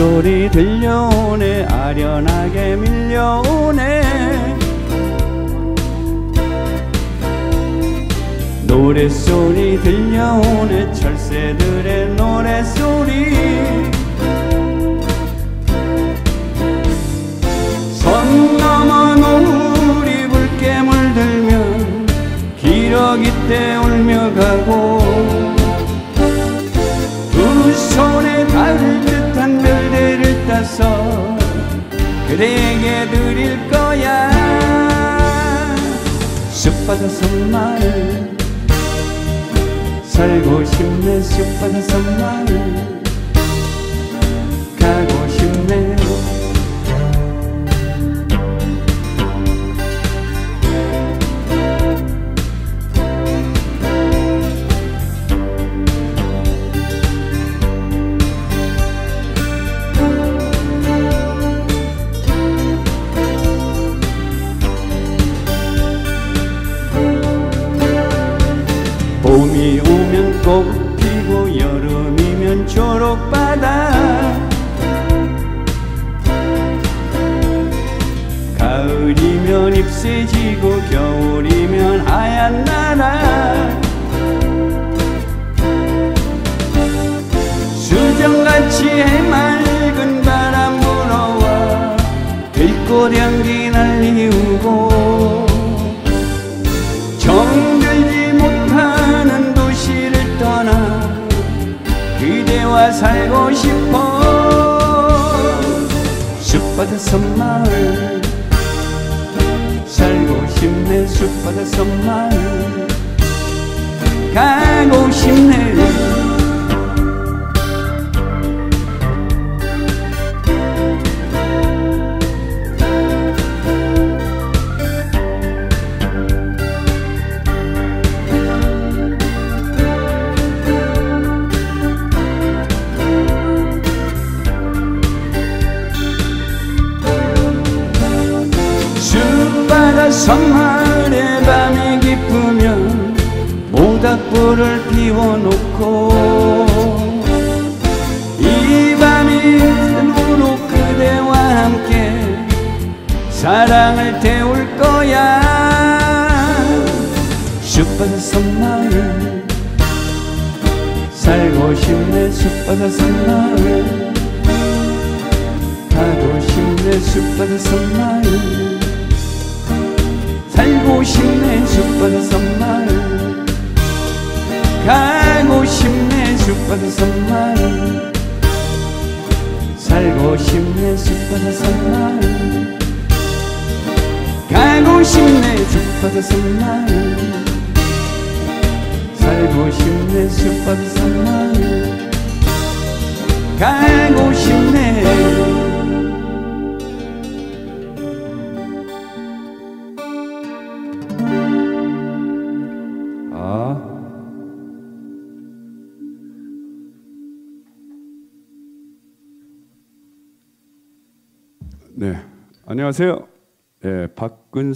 소리 들려오네 아련하게 밀려오네. 노래소리 들려오네 철새들의 노래소리. 선 넘어 노을이 붉게 물들면 기러기 때 울며 가고 두 손에 닿을 그대에게 드릴 거야. 숲바다 섬 마을 살고 싶네 숲바다 섬 마을 가고 오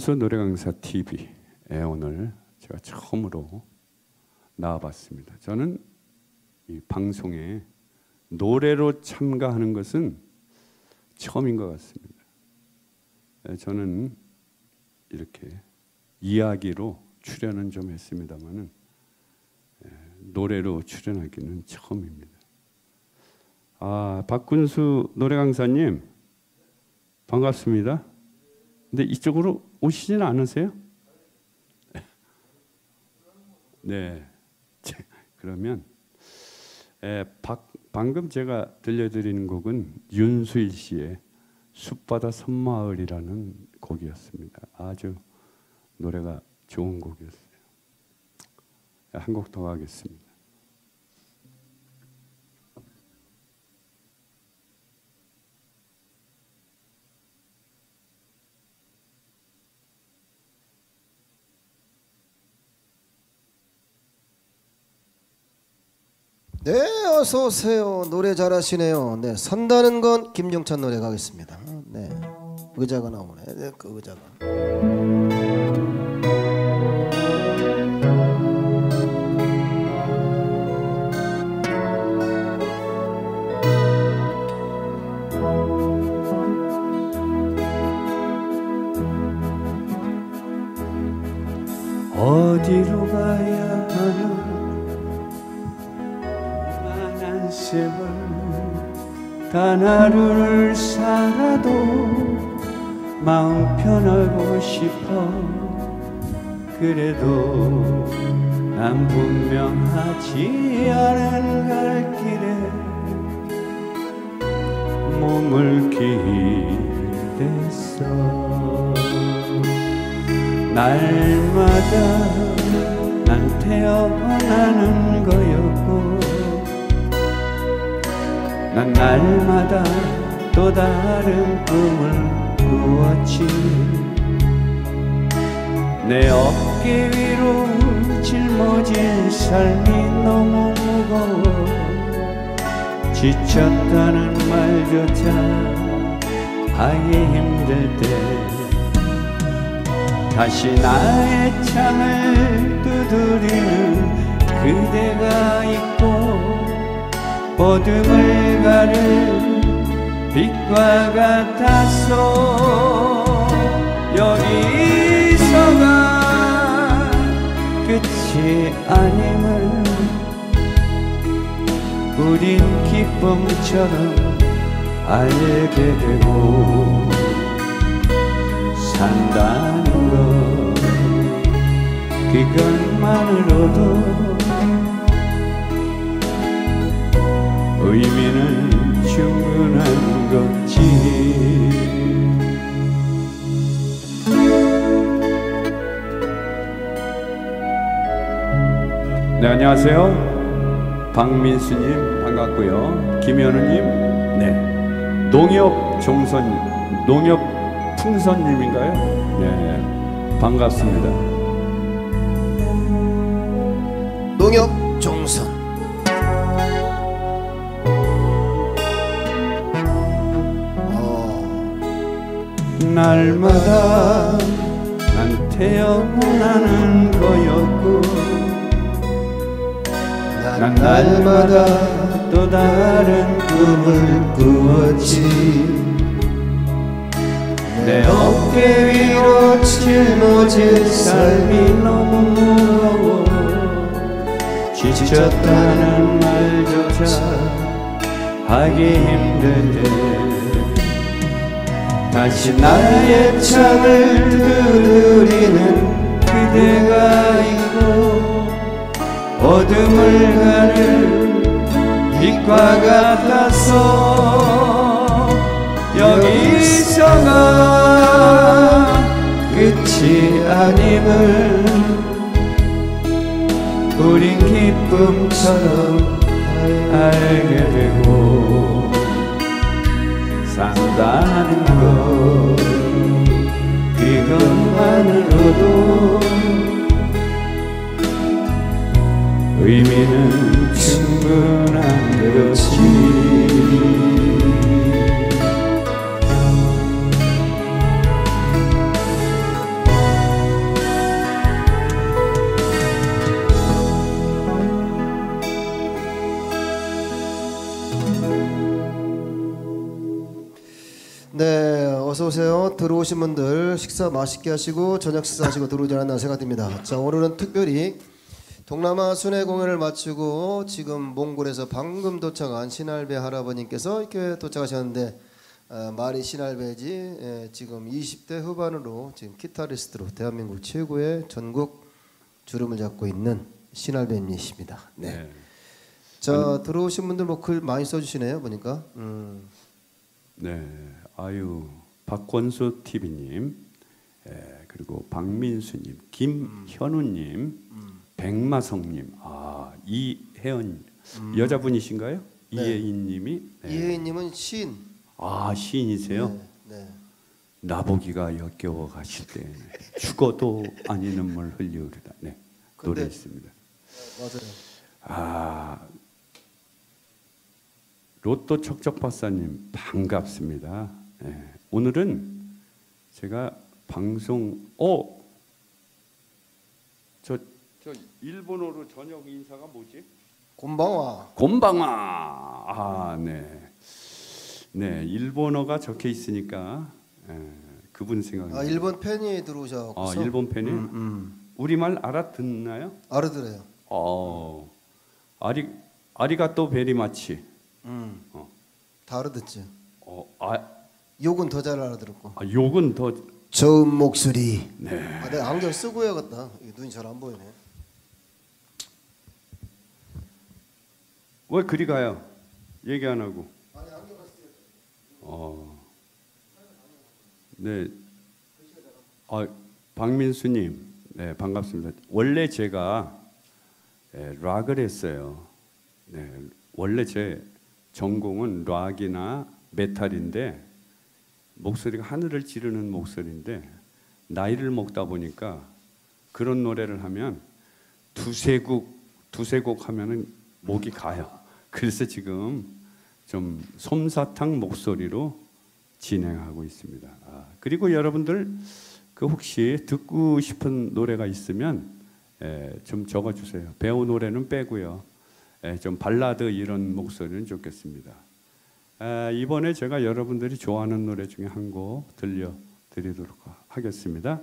박근수 노래 강사 TV 예, 오늘 제가 처음으로 나와봤습니다. 저는 이 방송에 노래로 참가하는 것은 처음인 것 같습니다. 예, 저는 이렇게 이야기로 출연은 좀 했습니다만은 예, 노래로 출연하기는 처음입니다. 아 박군수 노래 강사님 반갑습니다. 근데 이쪽으로 오시지는 않으세요? 네. 그러면 에, 박, 방금 제가 들려드리는 곡은 윤수일 씨의 숲바다 섬마을이라는 곡이었습니다. 아주 노래가 좋은 곡이었어요. 한 곡 더 하겠습니다. 네, 어서 오세요. 노래 잘하시네요. 네, 선다는 건 김종찬 노래 가겠습니다. 네, 의자가 나오네. 네, 그 의자가. 어디로 단 하루를 살아도 마음 편하고 싶어. 그래도 난 분명하지 않은 갈 길에 몸을 기댔어 날마다 난 태어나는 거였 난 날마다 또 다른 꿈을 꾸었지. 내 어깨 위로 짊어진 삶이 너무 무거워. 지쳤다는 말조차 하기 힘들 때. 다시 나의 창을 두드리는 그대가 있고 어둠을 가를 빛과 같았어 여기서가 끝이 아님을 우린 기쁨처럼 알게 되고 산다는 것 그것만으로도 의미는 충분한 거지. 네 안녕하세요. 박민수님 반갑고요. 김현우님 네. 농협 종선 농협 풍선님인가요? 네 반갑습니다. 농협 종선 날마다 난 태어나는 거였고 난 날마다 또 다른 꿈을 꾸었지. 내 어깨 위로 짊어진 삶이 너무 무거워 지쳤다는 말조차 하기 힘들 때 다시 나의 창을 두드리는 그대가 있고 어둠을 가를 빛과 같았어 여기서가 끝이 아님을 우린 기쁨처럼 알게 되고 산다는 것 그것만으로도 의미는 충분한 것이 들어오신 분들 식사 맛있게 하시고 저녁 식사하시고 들어오지 않았나 생각됩니다 자 오늘은 특별히 동남아 순회 공연을 마치고 지금 몽골에서 방금 도착한 신할배 할아버님께서 이렇게 도착하셨는데 어, 말이 신할배지 예, 지금 20대 후반으로 지금 기타리스트로 대한민국 최고의 전국 주름을 잡고 있는 신할배님이십니다. 네. 자 들어오신 분들 뭐 글 많이 써주시네요 보니까. 음. 네, 아유 박권수 TV님, 그리고 박민수님, 김현우님, 백마성님, 아 이혜연 여자분이신가요? 이혜인님이 네. 이혜인님은 시인. 아 시인이세요? 네, 네. 나보기가 역겨워 가실 때 죽어도 아니 눈물 흘리우리다. 네, 노래 근데- 있습니다. 맞아요. 아 로또 척척 박사님 반갑습니다. 예, 오늘은 제가 방송 어, 어저 저 일본어로 저녁 인사가 뭐지? 곤방와. 곤방아 아 네. 네 일본어가 적혀 있으니까 예, 그분 생각나. 아 일본 팬이 들어오셔서. 아 일본 팬이 음, 음. 우리 말 알아듣나요? 알아들어요. 어, 아리 아리가또 베리마치. 음. 어. 다 알아듣죠. 어, 아, 욕은 더 잘 알아들었고. 아 욕은 더 저음 목소리. 네. 아, 내가 안경 쓰고 해야겠다. 눈이 잘 안 보이네. 왜 그리 가요? 얘기 안 하고. 어. 네. 아, 박민수님, 네 반갑습니다. 원래 제가 예, 락을 했어요. 네, 원래 제 전공은 락이나 메탈인데 목소리가 하늘을 찌르는 목소리인데 나이를 먹다 보니까 그런 노래를 하면 두세 곡 두세 곡 하면은 목이 가요. 그래서 지금 좀 솜사탕 목소리로 진행하고 있습니다. 아, 그리고 여러분들 그 혹시 듣고 싶은 노래가 있으면 에, 좀 적어주세요. 배우 노래는 빼고요. 에, 좀 발라드 이런 목소리는 좋겠습니다. 아, 이번에 제가 여러분들이 좋아하는 노래 중에 한 곡 들려드리도록 하겠습니다.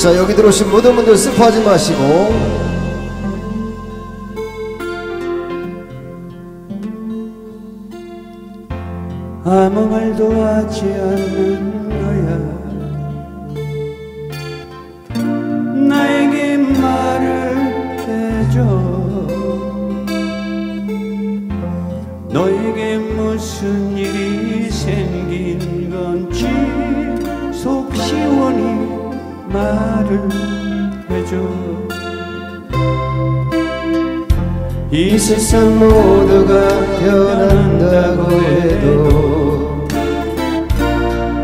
자, 여기 들어오신 모든 분들 슬퍼하지 마시고. 아무 말도 하지 않는 세상 모두가 변한다고 해도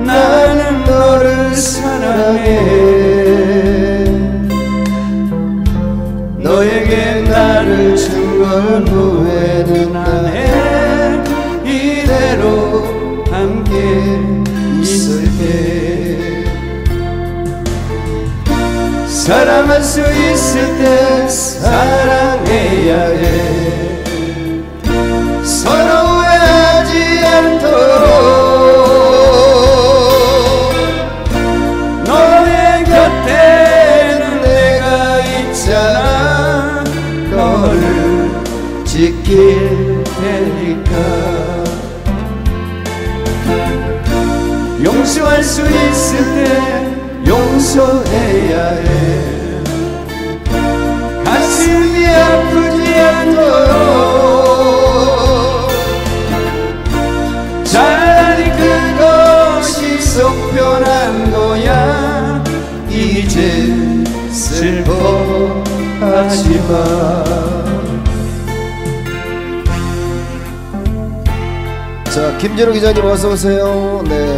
나는 너를 사랑해. 너에게 나를 준걸 후회는 안해 이대로 함께 있을게. 사랑할 수 있을 때 사랑해야 해 있을 때 용서해야 해. 가슴이 아프지 않도록 차라리 그것이 속 편한 거야. 이제 슬퍼하지 마. 자, 김진호 기자님 어서 오세요. 네,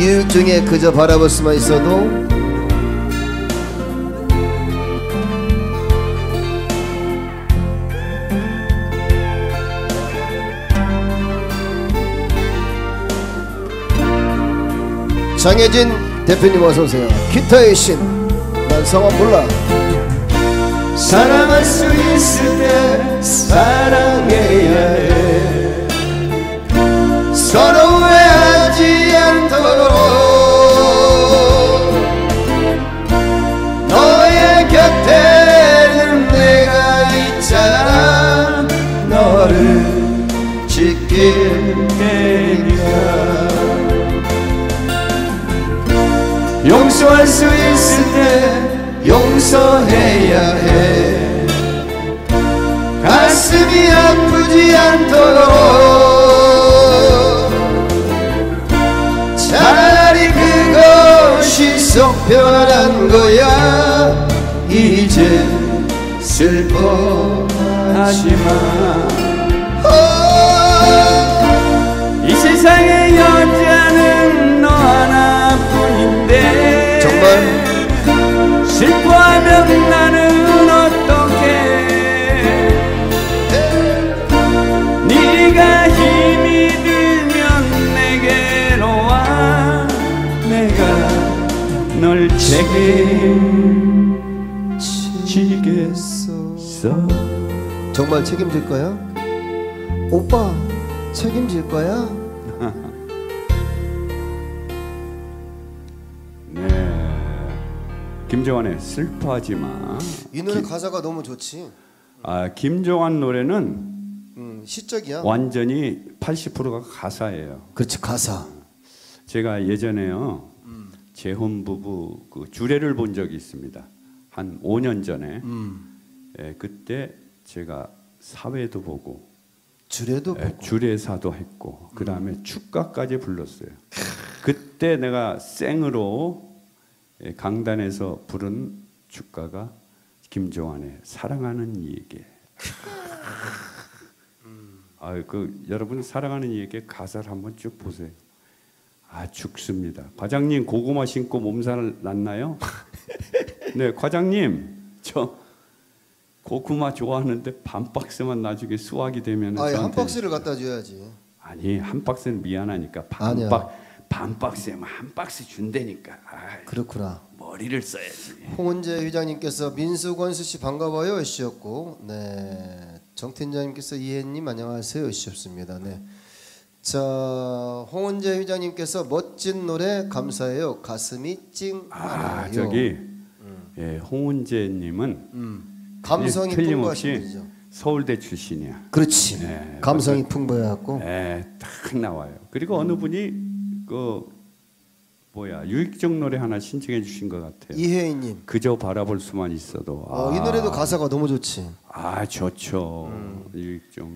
이웃 중에 그저 바라볼 수만 있어도 장혜진 대표님 어서 오세요. 기타의 신, 난 성함 몰라. 사랑할 수 있을 때 사랑해야 해. 용서할 수 있을 때 용서해야 해. 가슴이 아프지 않도록 차라리 그것이 속 편한 거야. 이제 슬퍼하지 마 정말 책임질 거야? 오빠 책임질 거야? 네 김정환의 슬퍼하지 마. 이 노래 가사가 너무 좋지. 아 김정환 노래는 음, 시적이야. 완전히 80%가 가사예요. 그렇지 가사. 제가 예전에요 재혼 부부 그 주례를 본 적이 있습니다. 한 5년 전에 음, 예, 그때 제가 사회도 보고 주례도 예, 보고. 주례사도 했고 그 다음에 축가까지 불렀어요. 그때 내가 생으로 예, 강단에서 부른 축가가 김종환의 사랑하는 이에게. 아그 여러분 사랑하는 이에게 가사를 한번 쭉 보세요. 아 죽습니다. 과장님 고구마 신고 몸살 났나요? 네 과장님 저 고구마 좋아하는데 반 박스만 나중에 수확이 되면 아예 한 박스를 갖다 줘야지. 아니 한 박스는 미안하니까 반, 아니야. 박, 반 박스에만 한 박스 준다니까 아, 그렇구나. 머리를 써야지 홍은재 회장님께서 민수권수 씨 반가워요 해주셨고, 네 정팀장님께서 이혜님 안녕하세요 해주셨습니다. 네. 자 홍은재 회장님께서 멋진 노래 감사해요. 가슴이 찡. 아. 저기 예, 홍은재님은 음, 감성이 틀림- 틀림없이 분이죠. 서울대 출신이야 그렇지. 네, 감성이 풍부해갖고. 예, 딱 나와요 그리고 어느 분이 그 뭐야 유익적 노래 하나 신청해 주신 것 같아요 이혜인님. 그저 바라볼 수만 있어도 어, 이 노래도 가사가 너무 좋지. 아 좋죠 유익적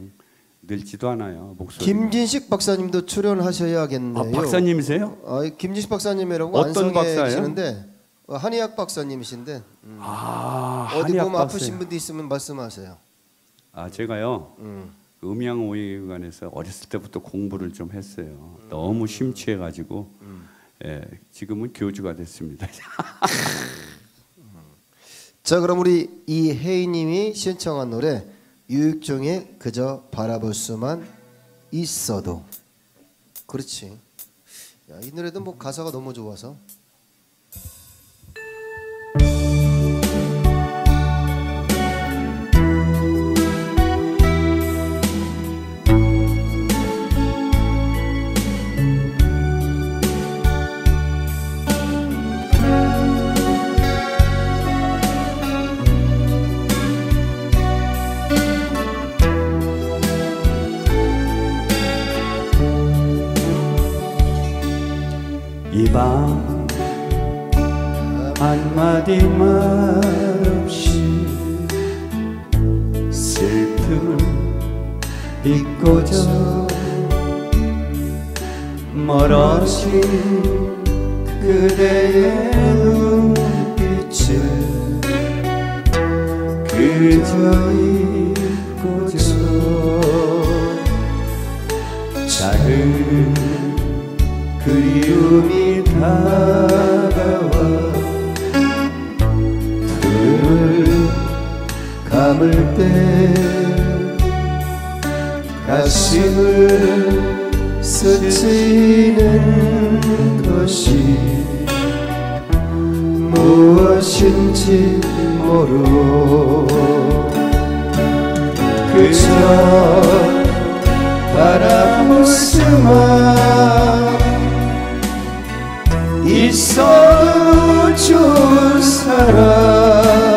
늙지도 않아요 목소리 김진식 박사님도 출연하셔야겠네요. 아, 박사님이세요? 아, 김진식 박사님이라고 어떤 안성에 박사예요? 계시는데 어, 한의학 박사님이신데 아 어디 한의학 보면 박사예요. 아프신 분도 있으면 말씀하세요. 아 제가요 음. 그 음양오해관에서 어렸을 때부터 공부를 좀 했어요. 너무 심취해가지고 예, 지금은 교주가 됐습니다. 자 그럼 우리 이혜인님이 신청한 노래 유익종의 그저 바라볼 수만 있어도 그렇지. 야, 이 노래도 뭐 가사가 너무 좋아서 한마디 말 없이 슬픔을 잊고자 멀어진 그대의 눈빛을 그저 잊고자 작은 그리움이 다 감을 때 가슴을 스치는 것이 무엇인지 모르고 그저 바라볼 수만 있어 좋은 사람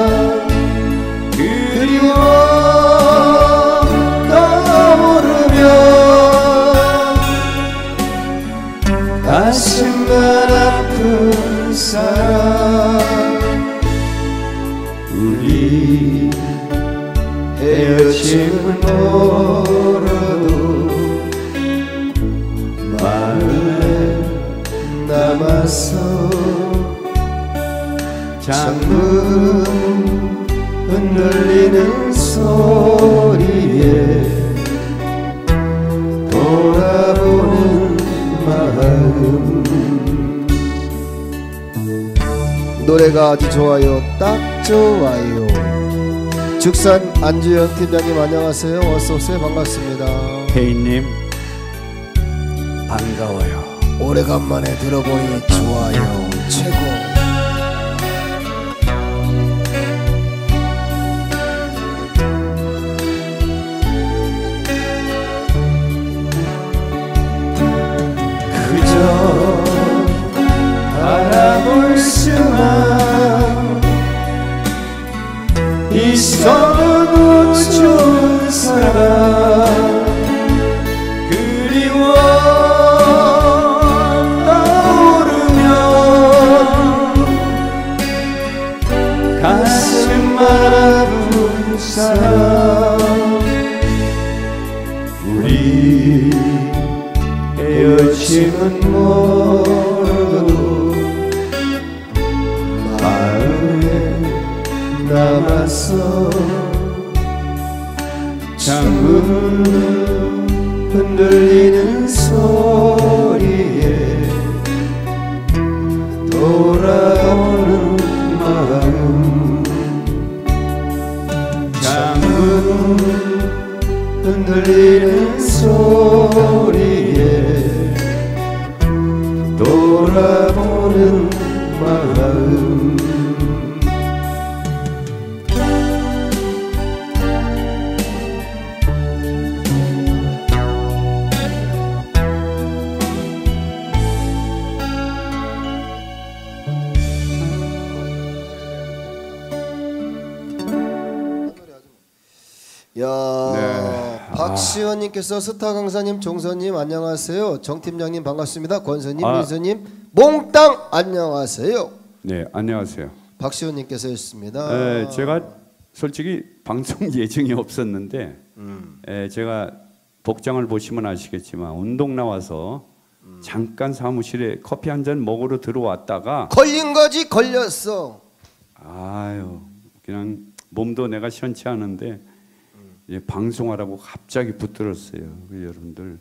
노래가 아주 좋아요. 딱 좋아요. 죽산 안주영 팀장님 안녕하세요. 어서 오세요. 반갑습니다. 혜인님 반가워요. 오래간만에 들어보니 좋아요. 최고. 흔들리는 소리에 돌아오는 마음. 창문 흔들리는 박시원님께서 스타 강사님, 종선님 안녕하세요. 정 팀장님 반갑습니다. 권선님, 아. 민수님, 몽땅 안녕하세요. 네 안녕하세요 박시원님께서 했습니다. 에, 제가 솔직히 방송 예정이 없었는데 음. 에, 제가 복장을 보시면 아시겠지만 운동 나와서 음. 잠깐 사무실에 커피 한 잔 먹으러 들어왔다가 걸린 거지 걸렸어. 아유 그냥 몸도 내가 시원치 않은데 방송하라고 갑자기 붙들었어요 그 여러분들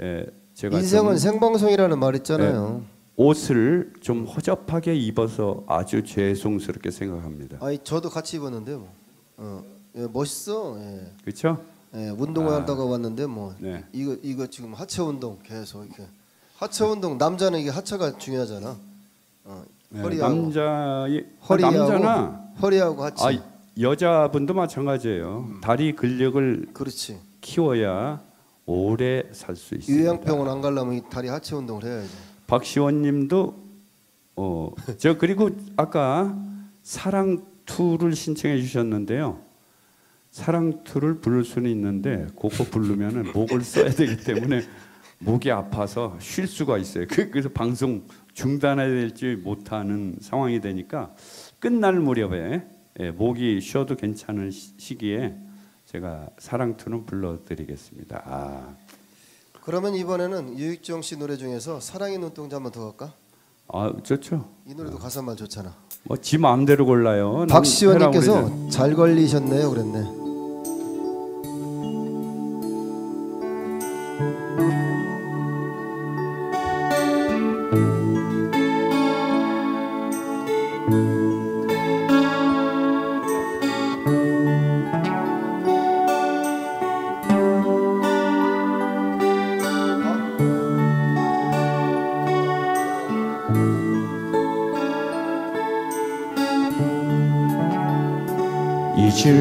에, 제가 인생은 좀 생방송이라는 말 있잖아요. 옷을 좀 허접하게 입어서 아주 죄송스럽게 생각합니다 아니 저도 같이 입었는데 뭐. 어, 예, 멋있어. 예. 그렇죠? 예, 운동을 아. 왔는데 뭐 네. 이거 이거 지금 하체 운동 계속 이렇게 하체 운동 남자는 이게 하체가 중요하잖아. 어, 네, 허리하고 남자의 허리하고 남자나 허리하고 하체. 아 여자분도 마찬가지예요. 다리 근력을 그렇지. 키워야 오래 살 수 있습니다. 요양병원 안 가려면 이 다리 하체 운동을 해야지. 박시원님도 어 저 그리고 아까 사랑 투를 신청해 주셨는데요. 사랑 투를 부를 수는 있는데 그거 부르면은 목을 써야 되기 때문에 목이 아파서 쉴 수가 있어요. 그- 그래서 방송 중단해야 될지 못하는 상황이 되니까 끝날 무렵에 예, 목이 쉬어도 괜찮은 시- 시기에 제가 사랑 투는 불러드리겠습니다. 아, 그러면 이번에는 유익정 씨 노래 중에서 사랑의 눈동자 한번 더 갈까? 아 좋죠. 이 노래도 가사만 좋잖아. 뭐 지 마음대로 골라요. 박시원님께서 잘 걸리셨네요, 그랬네.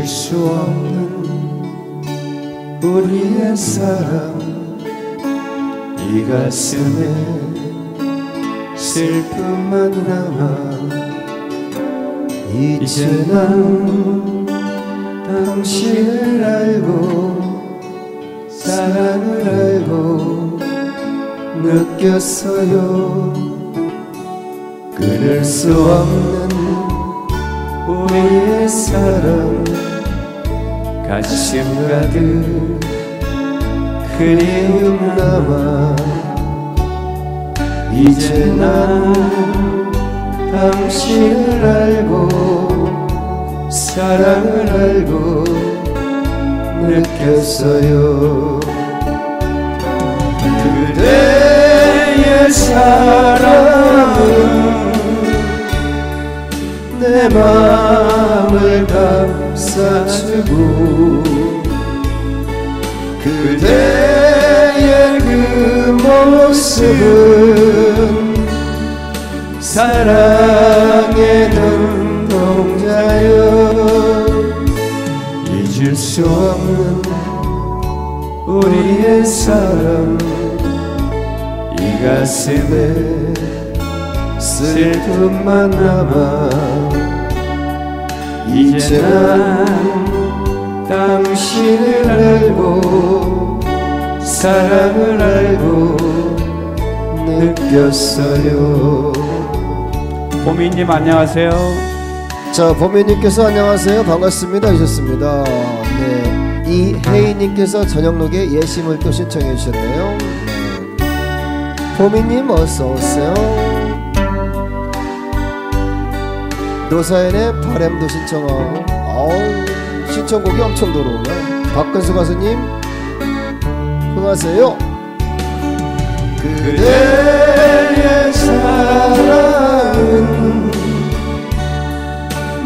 잊을 수 없는 우리의 사랑. 이 가슴에 슬픔만 남아 이제 난 당신을 알고 사랑을 알고 느꼈어요. 끊을 수 없는 우리의 사랑 가슴 가득 그리움 남아 이제 난 당신을 알고 사랑을 알고 느꼈어요. 그대의 사랑은 내 마음을 감 싸주고 그대의 그 모습은 사랑의 눈동자여 잊을 수 없는 우리의 사랑. 이 가슴에 슬픔만 남아 이제 난 당신을 알고 사랑을 알고 느꼈어요. 보미님 안녕하세요. 자 범위님께서 안녕하세요. 반갑습니다. 하셨습니다. 네. 이혜인님께서 저녁록에 예심을 또 신청해 주셨네요. 네. 범위님 어서 오세요 노사연의 바램도 신청하고 어우 신청곡이 엄청 들어오네. 박근수 가수님 흥하세요. 그대의 사랑은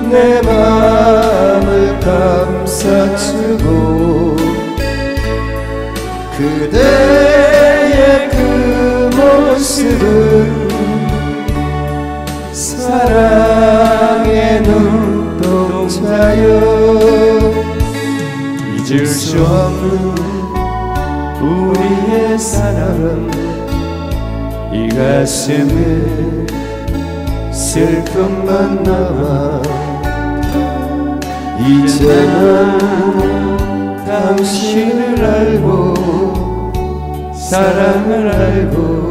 내 마음을 감싸주고 그대의 그 모습은 사랑의 눈동자여. 잊을 수 없는 우리의 사랑은 이 가슴에 슬픔만 남아 이제는 당신을 알고 사랑을 알고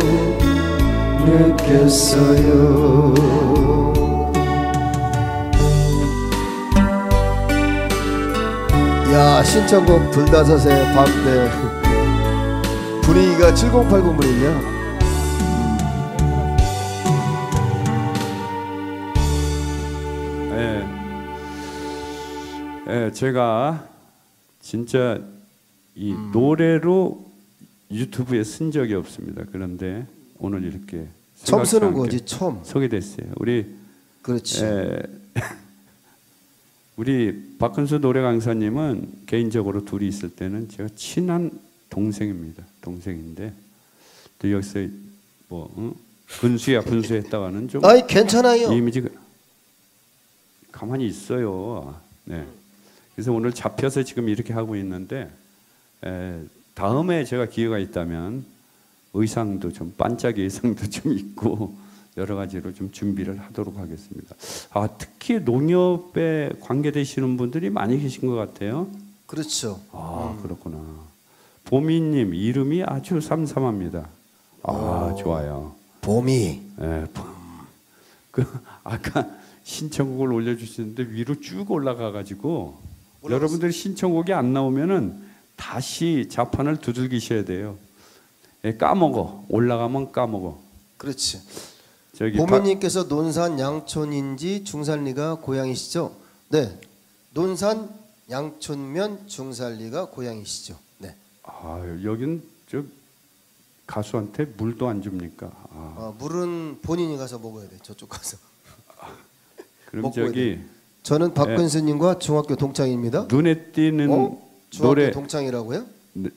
느꼈어요 야 신청곡 불다섯의 밤배 분위기가 7080 분위기야 예. 예, 제가 진짜 이 음. 노래로 유튜브에 쓴 적이 없습니다. 그런데 오늘 이렇게 처음 쓰는 거지 처음 소개됐어요. 우리 그렇지 에, 우리 박근수 노래 강사님은 개인적으로 둘이 있을 때는 제가 친한 동생입니다. 동생인데 또 여기서 뭐 응? 근수야 분수했다가는 좀 아이 괜찮아요 이미지가 가만히 있어요. 네. 그래서 오늘 잡혀서 지금 이렇게 하고 있는데 에, 다음에 제가 기회가 있다면 의상도 좀 반짝이 의상도 좀 입고 여러 가지로 좀 준비를 하도록 하겠습니다. 아 특히 농협에 관계되시는 분들이 많이 계신 것 같아요. 그렇죠 아 그렇구나. 보미님 이름이 아주 삼삼합니다. 아 좋아요. 봄이 예, 그 아까 신청곡을 올려주시는데 위로 쭉 올라가가지고 여러분들이 신청곡이 안 나오면은 다시 자판을 두들기셔야 돼요. 예, 까먹어 올라가면 까먹어. 그렇지 저기 박- 보미님께서 논산 양촌인지 중산리가 고향이시죠? 네 논산 양촌면 중산리가 고향이시죠? 네 아 여긴 저 가수한테 물도 안 줍니까? 아, 아, 물은 본인이 가서 먹어야 돼 저쪽 가서 그럼 저기 저는 박근수님과 중학교 동창입니다 눈에 띄는 어? 중학교 노래 동창이라고요? 네.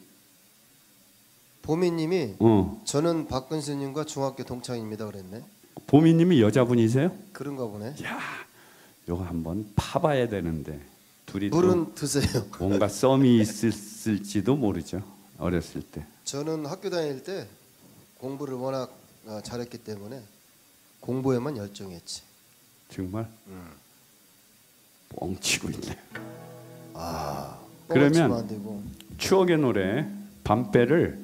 보미님이 어 저는 박근수님과 중학교 동창입니다 그랬네 보미님이 여자분이세요? 그런가 보네 요거 한번 파봐야 되는데 둘이 또 물은 드세요 뭔가 썸이 있을지도 모르죠. 어렸을 때. 저는 학교 다닐 때 공부를 워낙 아, 잘했기 때문에 공부에만 열정했지 정말 뻥치고 있네. 아 그러면- 추억의 노래 밤배를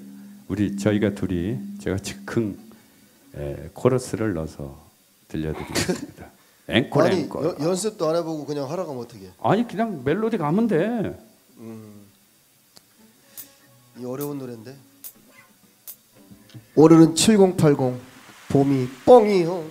우리 저희가 둘이 제가 즉흥 에, 코러스를 넣어서 들려드리겠습니다. 앵콜 아니 앵콜. 여- 연습도 안 해보고 그냥 하라고 하면 어떡해 아니 그냥 멜로디 가면 돼. 이 어려운 노래인데 오늘은 7080 봄이 뻥이요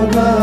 흘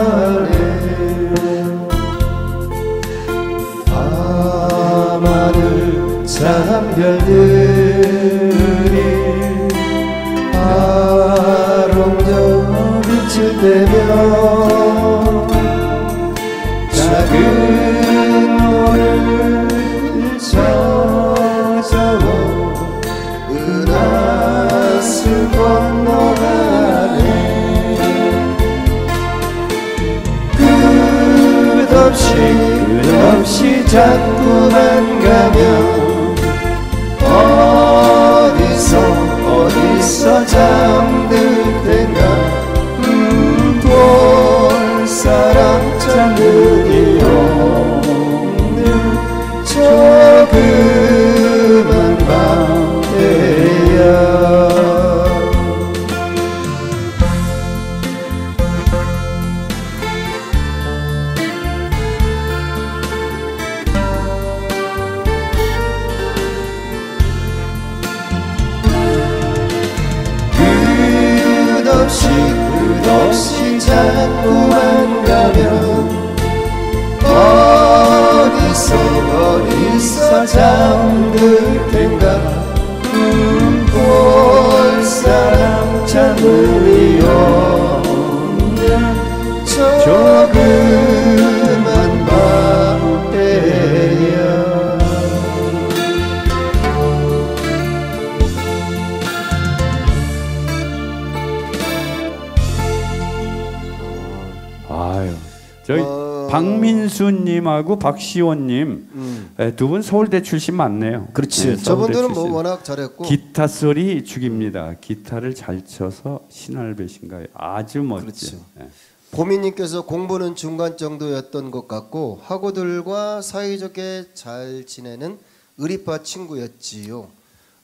박시원님 음. 두분 서울대 출신 맞네요. 그렇지. 네, 저분들은 뭐. 워낙 잘했고 기타 소리 죽입니다. 기타를 잘 쳐서 신할배신가요? 아주. 그렇죠. 네. 보미님께서 공부는 중간 정도였던 것 같고 학우들과 사이좋게 잘 지내는 의리파 친구였지요.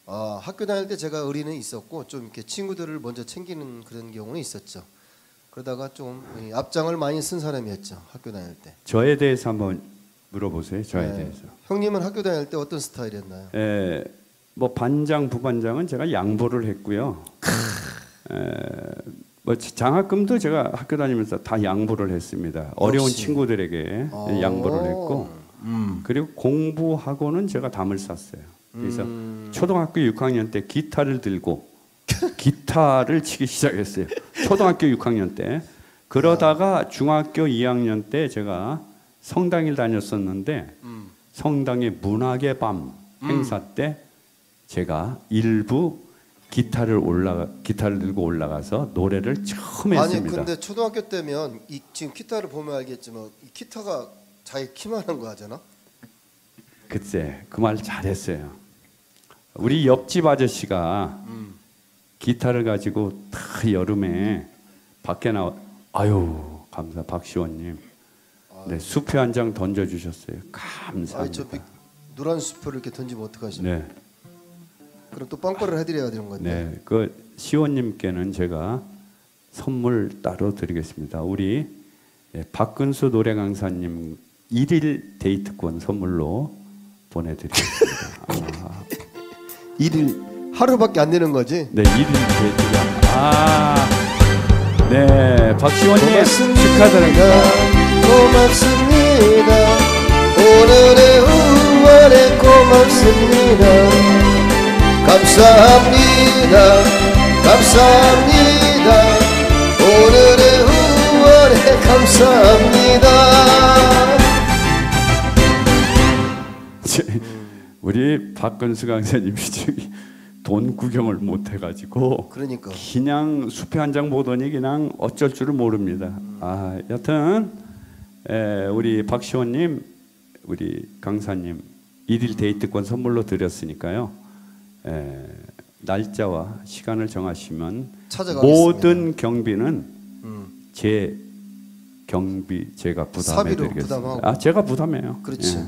아, 학교 다닐 때 제가 의리는 있었고 좀 이렇게 친구들을 먼저 챙기는 그런 경우는 있었죠. 그러다가 좀 이, 앞장을 많이 쓴 사람이었죠. 학교 다닐 때. 저에 대해서 한번 물어보세요. 저에 네. 대해서. 형님은 학교 다닐 때 어떤 스타일이었나요? 에, 뭐 반장 부반장은 제가 양보를 했고요. 에, 뭐 장학금도 제가 학교 다니면서 다 양보를 했습니다. 어려운 역시. 친구들에게 어. 양보를 했고 음. 그리고 공부하고는 제가 담을 쌌어요. 그래서 음. 초등학교 6학년 때 기타를 들고 기타를 치기 시작했어요. 초등학교 6학년 때. 그러다가 중학교 2학년 때 제가 성당을 다녔었는데 음. 성당의 문학의 밤 행사 때 제가 일부 기타를 올라가 기타를 들고 올라가서 노래를 처음 아니 했습니다. 근데 초등학교 때면 이 지금 기타를 보면 알겠지만 이 기타가 자기 키만 한 거 하잖아. 그때 그 말 잘했어요. 우리 옆집 아저씨가 음. 기타를 가지고 다 여름에 밖에 나와 아유 감사 박시원님 네 수표 한 장 던져 주셨어요. 아이 저 감사합니다. 비- 노란 수프를 이렇게 던지면 어떡하시나? 네, 그럼 또 빵빠를 해드려야 되는 건데. 네, 그 시원님께는 제가 선물 따로 드리겠습니다. 우리 예, 박근수 노래 강사님 일일 데이트권 선물로 보내드리겠습니다. 아, 일일 하루밖에 안 되는 거지. 네, 일일 데이트가 아, 네, 박시원님 축하드립니다. 고맙습니다. 오늘의 응원에 고맙습니다. 감사합니다. 감사합니다. 오늘의 응원에 감사합니다. 제- 우리 박근수 강사님이 돈 구경을 못 해가지고 그러니까 그냥 수표 한 장 보더니 그냥 어쩔 줄을 모릅니다. 아, 여튼 에, 우리 박시원님, 우리 강사님 일일 데이트권 선물로 드렸으니까요. 에, 날짜와 시간을 정하시면 찾아가겠습니다. 모든 경비는 음, 제 경비 제가 부담해드리겠습니다. 아, 제가 부담해요. 그렇지. 예.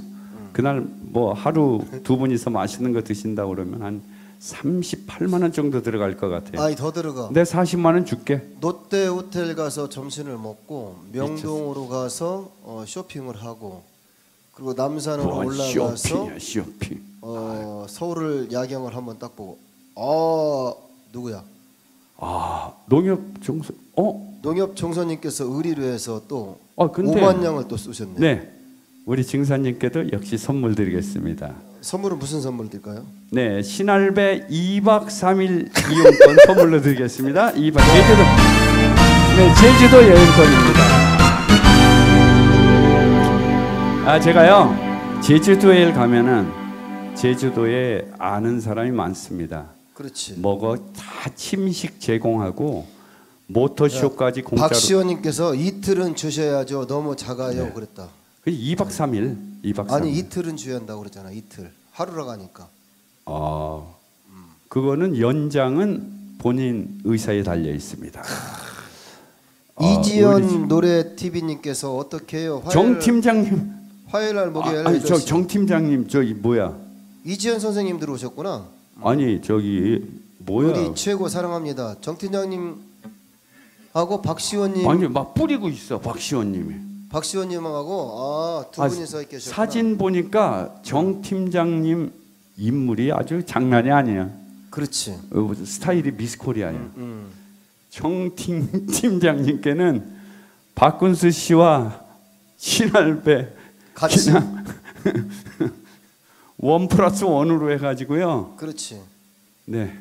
그날 뭐 하루 두 분이서 맛있는 거 드신다 그러면 한 38만 원 정도 들어갈 것 같아요. 아이 더 들어가. 내 40만 원 줄게. 롯데 호텔 가서 점심을 먹고 명동으로 가서 어, 쇼핑을 하고 그리고 남산으로 뭔 올라가서 쇼핑이야 쇼핑. 어, 서울을 야경을 한번 딱 보고 어 누구야? 아 농협 정수 어 농협 총선님께서 의리로 해서 또 어, 근데 5만 양을 또 쏘셨네요. 네. 우리 증사님께도 역시 선물 드리겠습니다. 선물은 무슨 선물 드릴까요? 네, 신할배 2박 3일 이용권 선물로 드리겠습니다. 2박 제주도 네, 제주도 여행권입니다. 아, 제가요. 제주도에 가면은 제주도에 아는 사람이 많습니다. 그렇지. 먹어 다 침식 제공하고 모터쇼까지 공짜로 박시원님께서 이틀은 주셔야죠. 너무 작아요. 그랬다. 2박 3일, 2박 3일. 아니 이틀은 주야 한다고 그랬잖아. 이틀. 하루라 가니까. 아, 그거는 연장은 본인 의사에 달려 있습니다. 아, 이지연 우리 노래 TV님께서 어떻게 해요? 화요일, 정 팀장님, 화요일 날 목요일 아, 아니 저 저정 팀장님 저기 뭐야? 이지연 선생님 들어오셨구나. 아니 저기 뭐야? 우리 최고 사랑합니다. 정 팀장님 하고 박시원님, 아니 막 뿌리고 있어 박시원님이. 박시원님하고 아 두 아, 분이 서 계셨구나. 사진 보니까 정 팀장님 인물이 아주 장난이 아니야. 그렇지. 어, 스타일이 미스코리아야. 음. 정팀 팀장님께는 박군수 씨와 신할배 같이. 원 플러스 원으로 해가지고요. 그렇지. 네,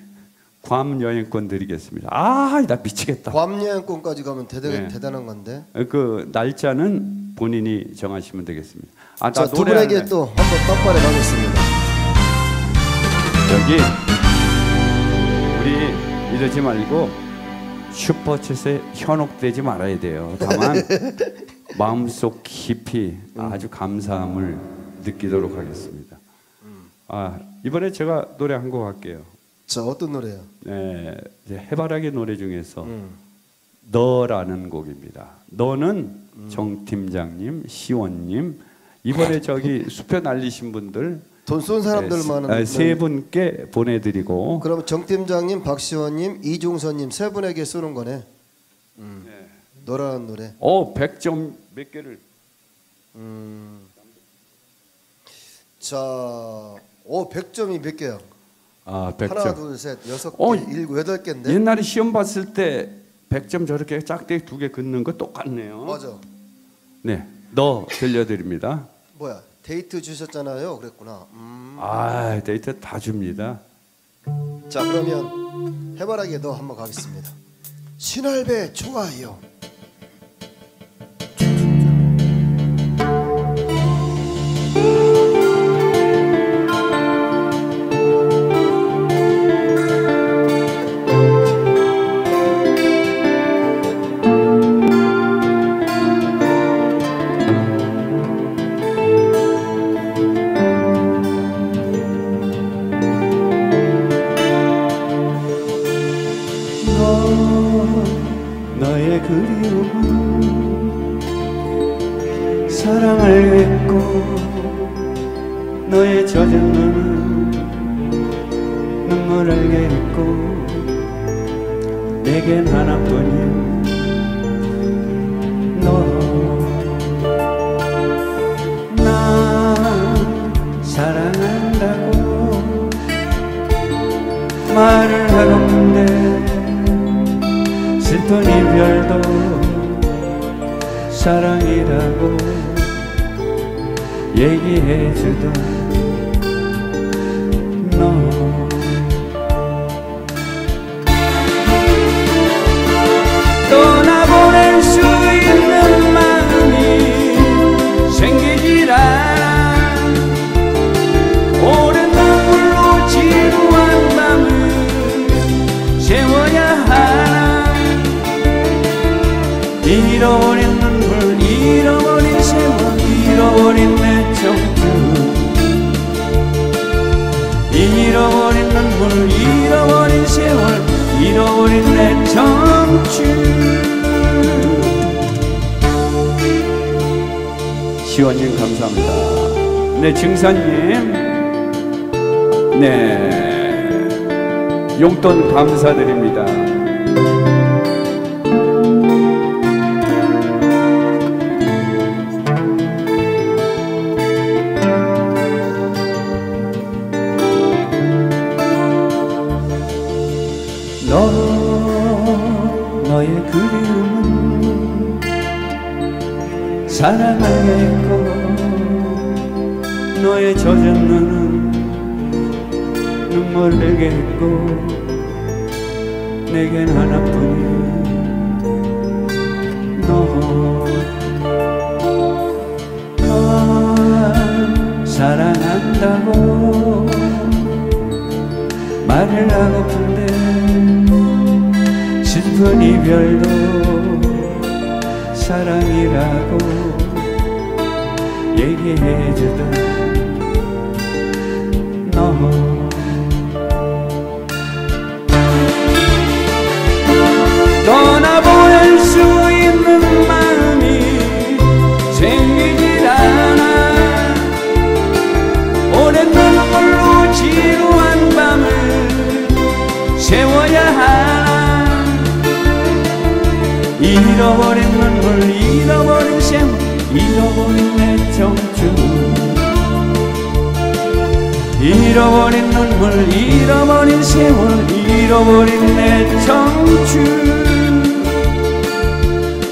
괌 여행권 드리겠습니다. 아, 나 미치겠다. 괌 여행권까지 가면 대단 네. 대단한 건데. 그 날짜는 본인이 정하시면 되겠습니다. 아, 나 자, 두 분에게 또 한번 떡발에 가겠습니다. 여기 우리 이러지 말고 슈퍼챗에 현혹되지 말아야 돼요. 다만 마음속 깊이 아주 감사함을 느끼도록 하겠습니다. 아 이번에 제가 노래 한 곡 할게요. 자, 어떤 노래요? 네, 해바라기 노래 중에서 음. 너라는 곡입니다. 너는 정 팀장님, 시원님 이번에 저기 수표 날리신 분들 돈 쏜 사람들만은 네, 세 분께 보내드리고 그럼 정 팀장님, 박시원님, 이종선님 세 분에게 쏘는 거네. 음. 너라는 노래. 어 100점 몇 개를 음. 자, 오 100점이 몇 개야? 아 하나, 100점 둘, 셋, 여섯 개, 어, 일곱, 여덟 개인데. 옛날에 시험 봤을 때 100점 저렇게 짝대기 두 개 긋는 거 똑같네요 맞아. 네 너 들려드립니다 뭐야? 데이트 주셨잖아요. 그랬구나. 음. 아 데이트 다 줍니다 자, 그러면 해바라기에 너 한번 가겠습니다. 신할배 좋아요. 내겐 하나뿐인 너나 사랑한다고 말을 하건데 슬픈 이별도 사랑이라고 얘기해주던 잃어버린 내 청춘 잃어버린 눈물 잃어버린 세월 잃어버린 내 청춘. 시원님 감사합니다. 네 증사님. 네. 용돈 감사드립니다 사랑하겠고 너의 젖은 눈은 눈물 흘리겠고 내겐 하나뿐인 너. 널 사랑한다고 말을 하고픈데 슬픈 이별도 얘 잃어버린 눈물 잃어버린 세월 잃어버린 내 청춘.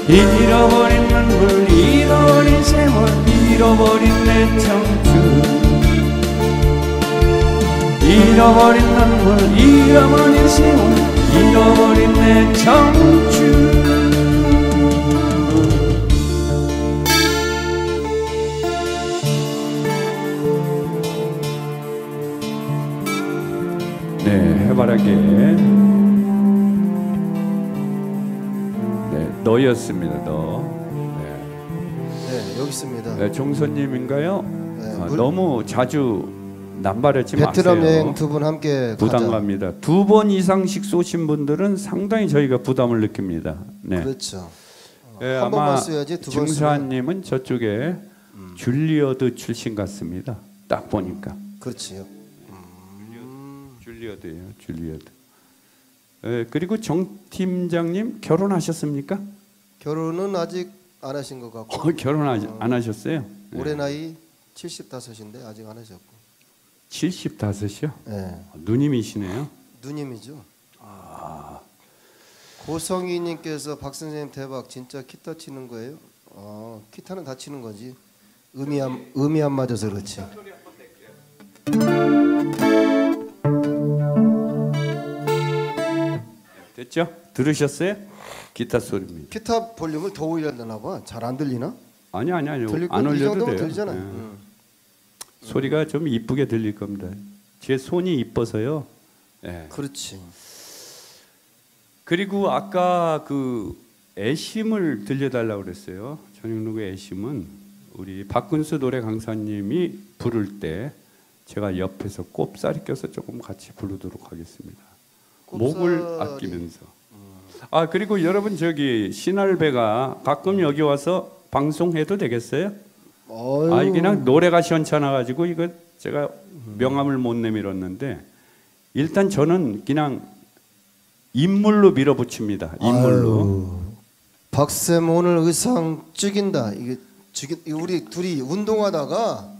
잃어버린 눈물 잃어버린 세월 잃어버린 내 청춘. 잃어버린 눈물 잃어버린 세월 잃어버린 내 청춘 바라기 네 너였습니다 너 네. 네, 여기 있습니다. 네, 종선님인가요? 네, 아, 물- 너무 자주 남발하지 베트남 마세요. 여행 두 분 함께 부담 가자. 갑니다. 두 번 이상씩 쏘신 분들은 상당히 저희가 부담을 느낍니다. 네. 그렇죠. 네, 한 번만 써야지 두번 쓰면 증사님은 저쪽에 줄리어드 출신 같습니다. 딱 보니까 그렇지요. 줄리어드예요. 줄리어드. 네, 그리고 정 팀장님 결혼하셨습니까? 결혼은 아직 안 하신 것 같고 어, 결혼 하- 안 하셨어요? 네. 올해 나이 75인데 아직 안 하셨고. 75이요? 네. 누님이시네요. 누님이죠. 고성희 님께서 박 선생님 대박 진짜 기타 치는 거예요? 아 기타는 다 치는 거지. 음이 안 음이 안 맞아서 그렇지. 됐죠? 들으셨어요? 기타 소리입니다. 기타 볼륨을 더 되나 봐. 잘 안 들리나? 아니 아니 아니 안 올려도 돼요. 들리잖아요. 예. 음. 소리가 좀 이쁘게 들릴 겁니다. 제 손이 이뻐서요. 예. 그렇지. 그리고 아까 그 애심을 들려달라고 그랬어요. 전영록의 애심은 우리 박근수 노래 강사님이 부를 때 제가 옆에서 꼽사리 껴서 조금 같이 부르도록 하겠습니다. 목을. 아끼면서. 아 그리고 여러분 저기 신할배가 가끔 여기 와서 방송해도 되겠어요? 어휴. 아 그냥 노래가 시원찮아 가지고 이거 제가 명함을 못 내밀었는데 일단 저는 그냥 인물로 밀어붙입니다. 인물로. 아유, 박쌤 오늘 의상 죽인다. 이게 죽인 우리 둘이 운동하다가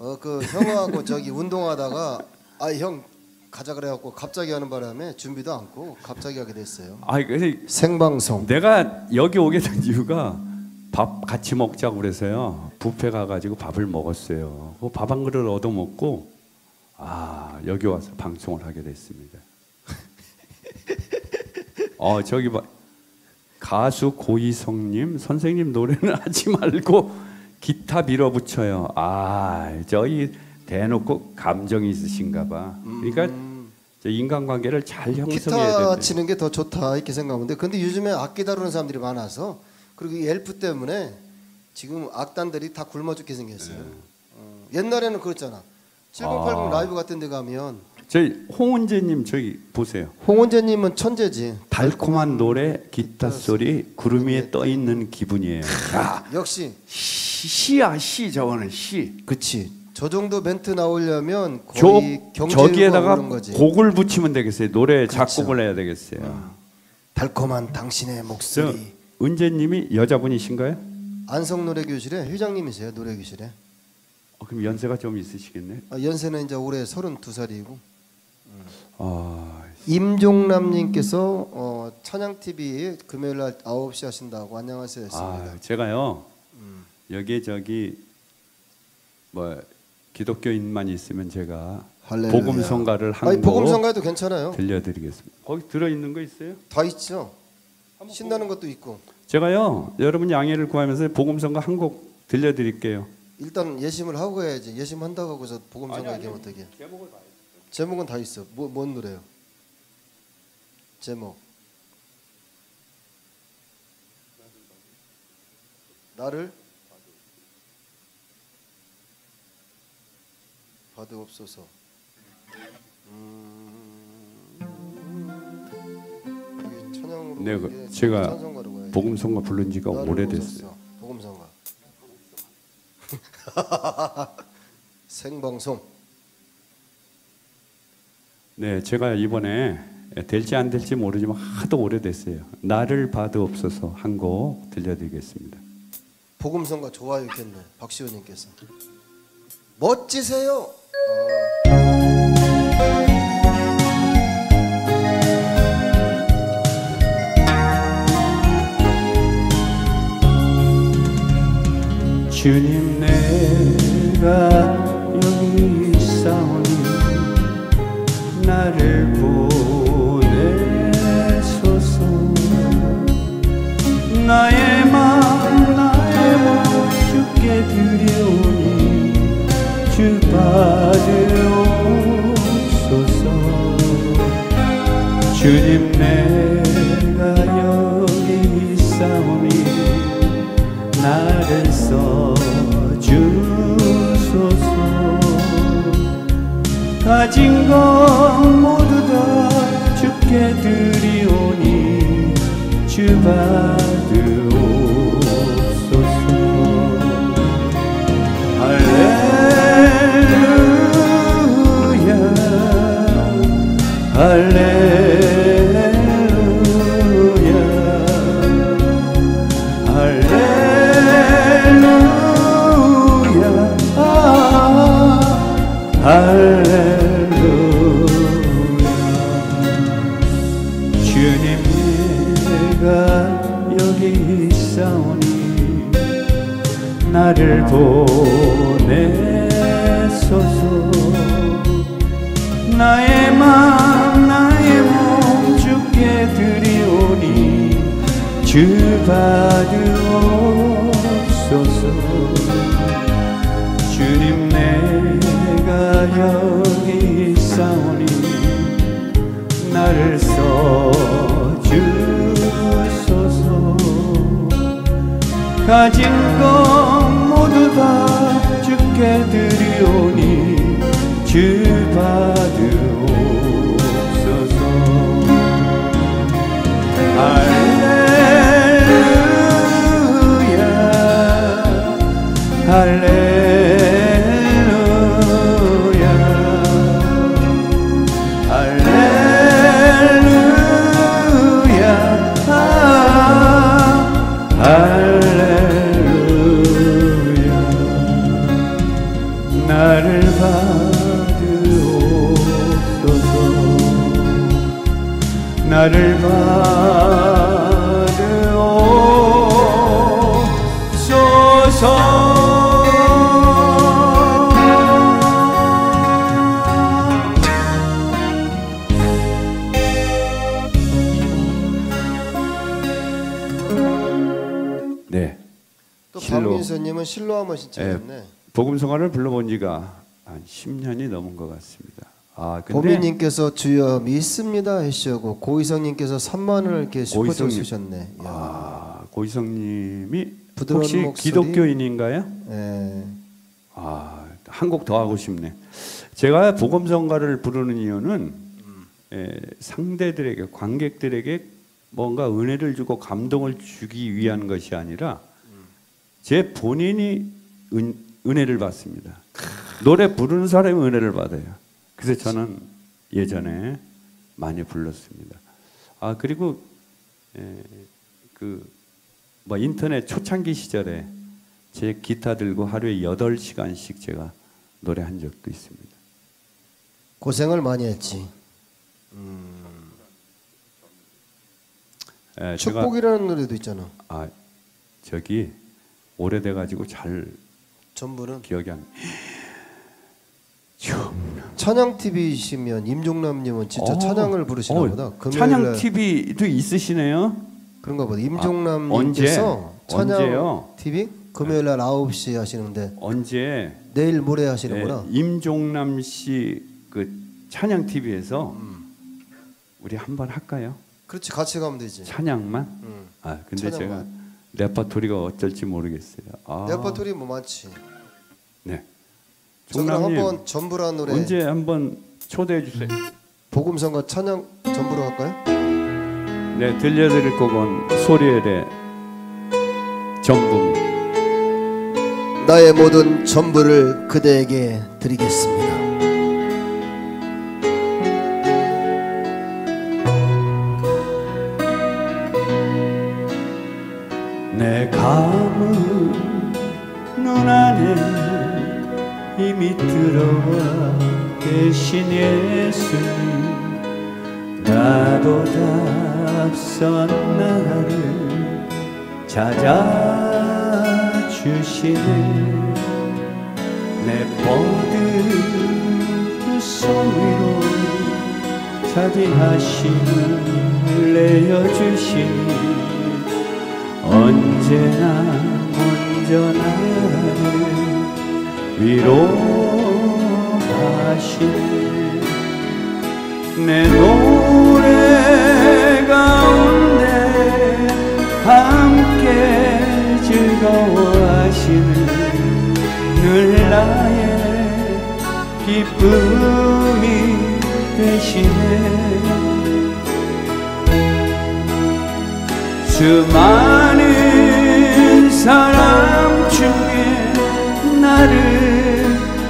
어 그 형하고 저기 운동하다가 아 형 가자 그래갖고 갑자기 하는 바람에 준비도 않고 갑자기 하게 됐어요. 아 그래서 생방송. 내가 여기 오게 된 이유가 밥 같이 먹자고 그래서요. 뷔페 가가지고 밥을 먹었어요. 그 밥 한 그릇 얻어 먹고 아 여기 와서 방송을 하게 됐습니다. 어 저기 봐 가수 고이성님 선생님 노래는 하지 말고 기타 밀어붙여요. 아 저희 대놓고 감정이 있으신가 봐. 그러니까 저 인간관계를 잘 형성해야 기타 된대. 치는 게 더 좋다 이렇게 생각하는데 근데 요즘에 악기 다루는 사람들이 많아서 그리고 이 엘프 때문에 지금 악단들이 다 굶어 죽게 생겼어요. 어, 옛날에는 그랬잖아. 7080 아. 라이브 같은 데 가면 저희 홍은재님 저기 보세요. 홍원재님은 천재지. 달콤한 노래, 기타 소리, 구름 위에 떠 있는 기분이에요. 야, 역시 시, 시야 시 저거는 시. 그치. 저 정도 멘트 나오려면 저 거의 경제가 저기에다가. 곡을 붙이면 되겠어요. 노래 그렇죠. 작곡을 해야 되겠어요. 달콤한 당신의 저 목소리. 은재님이 여자분이신가요? 안성 노래 교실에 회장님이세요 노래 교실에. 어, 그럼 연세가 좀 있으시겠네. 아, 연세는 이제 올해 32살이고 아, 임종남님께서 어, 찬양 TV 금요일 날 9시 하신다고 안녕하세요 했습니다. 아, 제가요. 음. 여기 저기 뭐 기독교인만 있으면 제가 할렐루야. 복음 성가를 아니 복음 한곡 성가도 괜찮아요. 들려드리겠습니다. 거기 들어 있는 거 있어요? 다 있죠. 신나는 것도 있고. 제가요 여러분 양해를 구하면서 복음 성가 한 곡 들려드릴게요. 일단 예심을 하고 해야지. 예심 한다고 하고서 복음 성가 아니. 어떻게? 제목을 봐요. 제목은 다 있어. 뭐, 뭔 노래요? 제목. 나를 받으옵소서. 음, 찬양으로 네, 그 제가 찬송가로 가야지. 복음 성가 부른 지가 오래됐어요. 보소서. 복음 성가. 생방송. 네, 제가 이번에 될지 안 될지 모르지만 하도 오래됐어요. 나를 받으옵소서 한 곡 들려드리겠습니다. 복음성가 좋아요 겠네 박시호님께서 멋지세요. 주님 내가 여기 있사오니 나를 보내 주 받으옵소서. 주님 내가 여기 있사오니 나를 써주소서. 가진 것 모두 다 주께 드리오니 주 받으옵소서 받으옵소서. 주님 내가 여기 있사오니 나를 써주소서. 가진 것 모두 다 주께 드리오니 주 받으옵소서 할렐루야. 할렐루야. 아, 할렐루야. 나를 받 복음성화를 불러본 지가 한 10년이 넘은 것 같습니다. 아, 보미님께서 주여 믿습니다 해주시고 고희성님께서 3만 원을 이렇게 슈퍼챗. 주셨네. 아, 부드러운 혹시 목소리. 기독교인인가요? 예. 아, 한 곡 더 하고 싶네. 제가 복음성가를 부르는 이유는 에, 상대들에게 관객들에게 뭔가 은혜를 주고 감동을 주기 위한 것이 아니라 제 본인이 은, 은혜를 받습니다. 노래 부르는 사람이 은혜를 받아요. 그래서 저는 예전에 많이 불렀습니다. 아 그리고 그 뭐 인터넷 초창기 시절에 제 기타 들고 하루에 8시간씩 제가 노래한 적도 있습니다. 고생을 많이 했지. 음. 예, 제가 축복이라는 노래도 있잖아. 아 저기 오래돼 가지고 잘 전부는 기억이 안. 찬양 TV이시면 임종남님은 진짜 어, 찬양을 부르시나 어, 보다. 찬양 날 TV도 있으시네요. 그런가 보다. 언제? 임종남님께서 찬양 언제요? TV 금요일 날 9시 하시는데 언제 내일 모레 예, 하시는구나. 임종남 씨 그 찬양 TV에서 음. 우리 한번 할까요? 그렇지 같이 가면 되지. 찬양만? 음. 아 근데 제가 찬양만. 레퍼토리가 어쩔지 모르겠어요. 아, 레퍼토리 뭐 많지. 네. 저 그럼 종남님 한번 전부라는 노래 언제 한번 초대해 주세요. 복음성가 찬양 전부로 할까요? 네 들려드릴 곡은 소리엘의 전부. 나의 모든 전부를 그대에게 드리겠습니다. 앞선 나를 찾아주시네. 내 모든 그 소위로 차지하심을 내어주시니 언제나 먼저 나를 위로하시네. 내 노래 함께 즐거워하시는 늘 나의 기쁨이 되시네. 수많은 사람 중에 나를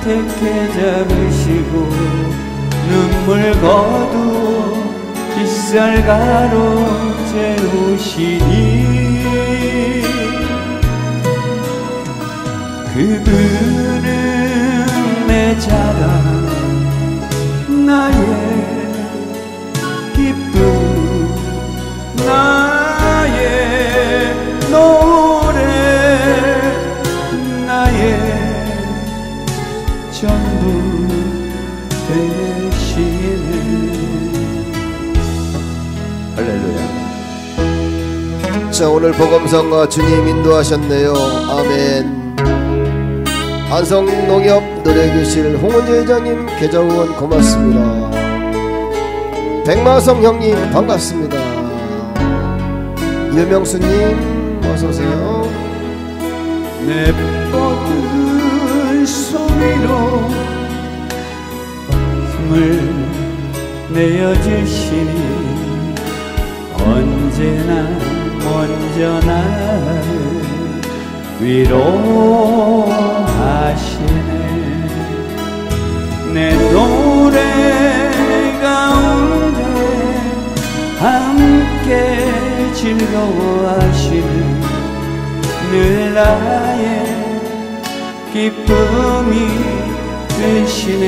택해 잡으시고 눈물 거두 빗살가로 재우시니 그분은 내 자랑 자 오늘 복음성과 주님 인도하셨네요. 아멘. 안성농협 노래교실 홍은재 회장님 계좌 후원 고맙습니다. 백마성 형님 반갑습니다. 유명수님 어서 오세요. 내 뻗은 소리로 숨을 내어주시니 언제나 먼저 나를 위로하시네. 내 노래 가운데 함께 즐거워하시는 늘 나의 기쁨이 되시네.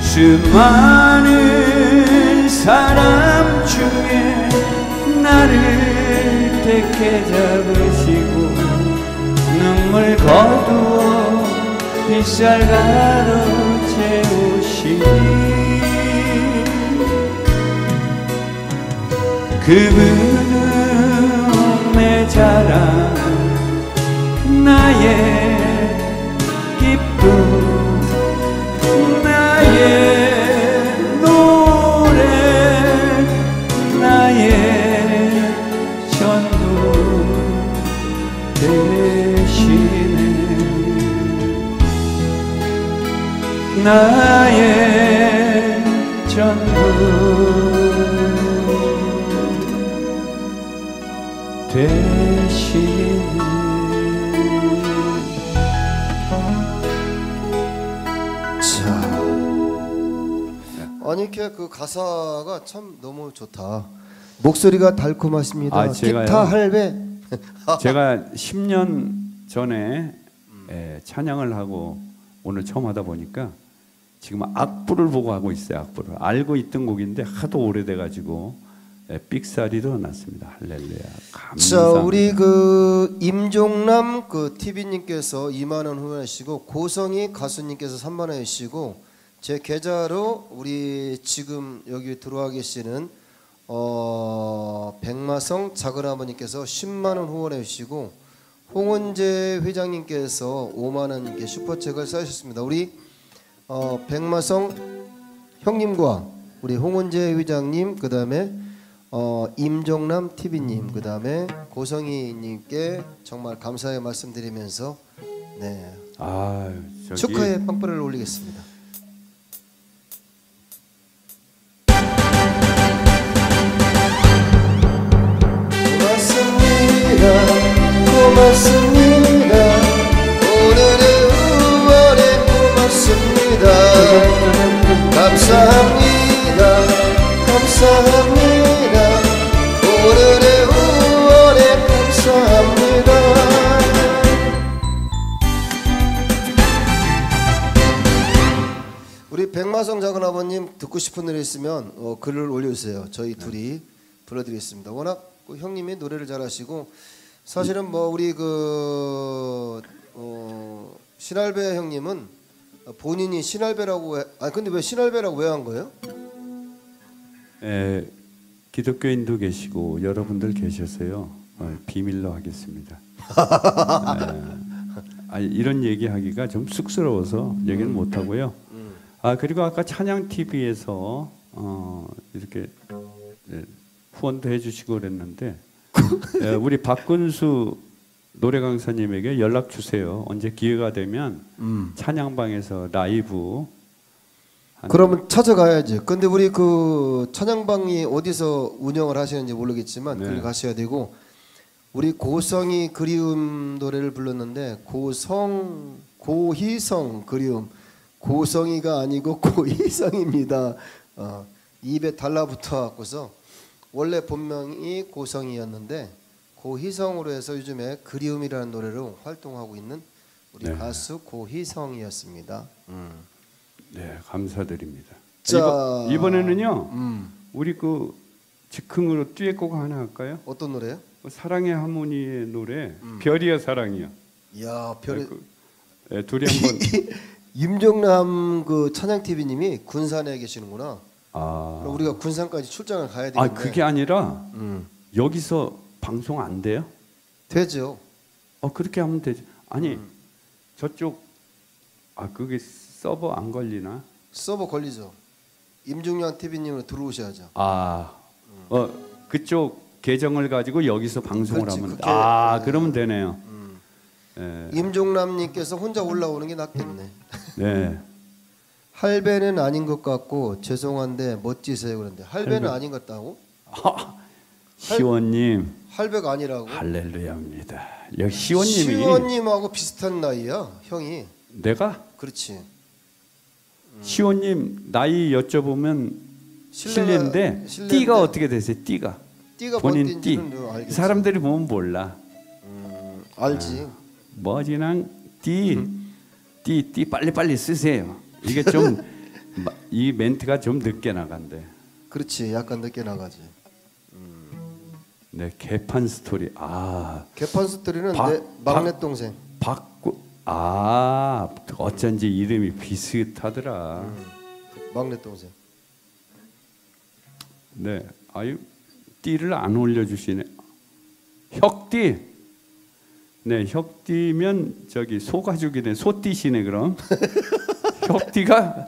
수많은 사람 중에 나를 택해 잡으시고 눈물 거두어 빗살 가로 채우시니 그분은 내 자랑 나의 나의 전부 되시네 자, 아니 이렇게 그 가사가 참 너무 좋다. 목소리가 달콤하십니다. 아? 기타 할배. 제가 10년 전에 에, 찬양을 하고 오늘 처음 하다 보니까 지금 악보를 보고 하고 있어요. 악보를 알고 있던 곡인데 하도 오래돼 가지고 예, 삑사리도 났습니다. 할렐루야. 자, 감사합니다. 우리 그 임종남 그 TV님께서 2만 원 후원하시고 고성희 가수님께서 3만 원 주시고 제 계좌로 우리 지금 여기 들어와 계시는 어 백마성 작은 아버님께서 10만 원 후원해 주시고 홍은재 회장님께서 5만 원 이렇게 슈퍼책을 써주셨습니다. 우리 어 백마성 형님과 우리 홍은재 회장님 그다음에 어, 임종남 TV님 그다음에 고성희님께 정말 감사의 말씀드리면서 네 아, 저기 축하의 빵빠를 올리겠습니다. 고맙습니다. 고맙습니다. 감사합니다. 감사합니다. 오늘의 응원에 감사합니다. 우리 백마성 작은 아버님 듣고 싶은 노래 있으면 어, 글을 올려주세요. 저희 둘이 불러드리겠습니다. 워낙 그 형님이 노래를 잘하시고 사실은 뭐 우리 그 어, 신할배 형님은 본인이 신할배라고 해, 아 근데 왜 신할배라고 왜 한 거예요? 에, 기독교인도 계시고 여러분들 계셔서요. 어, 비밀로 하겠습니다. 에, 아, 이런 얘기하기가 좀 쑥스러워서 얘기는 못 하고요. 아 그리고 아까 찬양 TV에서 어, 이렇게 예, 후원도 해주시고 그랬는데 예, 우리 박근수 노래 강사님에게 연락 주세요. 언제 기회가 되면 찬양방에서 라이브 한- 그러면 찾아가야지. 근데 우리 그 찬양방이 어디서 운영을 하시는지 모르겠지만 네. 거기 가셔야 되고 우리 고성이 그리움 노래를 불렀는데 고성 고희성 그리움 고성이가 아니고 고희성입니다. 어, 입에 달라붙어 갖고서 원래 본명이 고성이었는데 고희성으로 해서 요즘에 그리움이라는 노래로 활동하고 있는 우리 네. 가수 고희성이었습니다. 음. 네 감사드립니다. 자, 이번, 이번에는요 음. 우리 그 즉흥으로 듀엣곡 하나 할까요? 어떤 노래요? 그 사랑의 하모니의 노래 별이여 사랑이요. 야 별이 그, 예, 둘이 한번 임종남 그 찬양 TV님이 군산에 계시는구나. 아, 우리가 군산까지 출장을 가야 되는데. 아 그게 아니라 음. 여기서 방송 안 돼요? 되죠. 어 그렇게 하면 되지. 아니 음. 저쪽 아 그게 서버 안 걸리나? 서버 걸리죠. 임종남 TV님으로 들어오셔야죠. 아, 어 그쪽 계정을 가지고 여기서 방송을 그렇지, 하면 그게- 아 네. 그러면 되네요. 음. 예, 임종남님께서 혼자 올라오는 게 낫겠네. 네. 할배는 아닌 것 같고 죄송한데 멋지세요 그런데 할배는 아닌 것 같다고? 시원님 할배가 아니라고? 할렐루야입니다. 여기 시원님이 시원님하고 비슷한 나이야 형이. 내가 그렇지. 시원님 나이 여쭤보면 실례인데 실례인데 띠가 어떻게 되세요? 띠가 띠가 본인 뭔띠 알겠지. 사람들이 보면 몰라. 음, 알지. 뭐지랑 띠, 띠, 띠 빨리 빨리 쓰세요. 이게 좀 이 멘트가 좀 늦게 나간대. 그렇지. 약간 늦게 나가지. 네 개판 스토리. 아 개판 스토리는 박- 내 막내 동생. 박구 아 어쩐지 이름이 비슷하더라. 막내 동생. 네 아유 띠를 안 올려주시네. 혁띠. 네 혁띠면 저기 소가죽이네 소띠시네 그럼. 혁띠가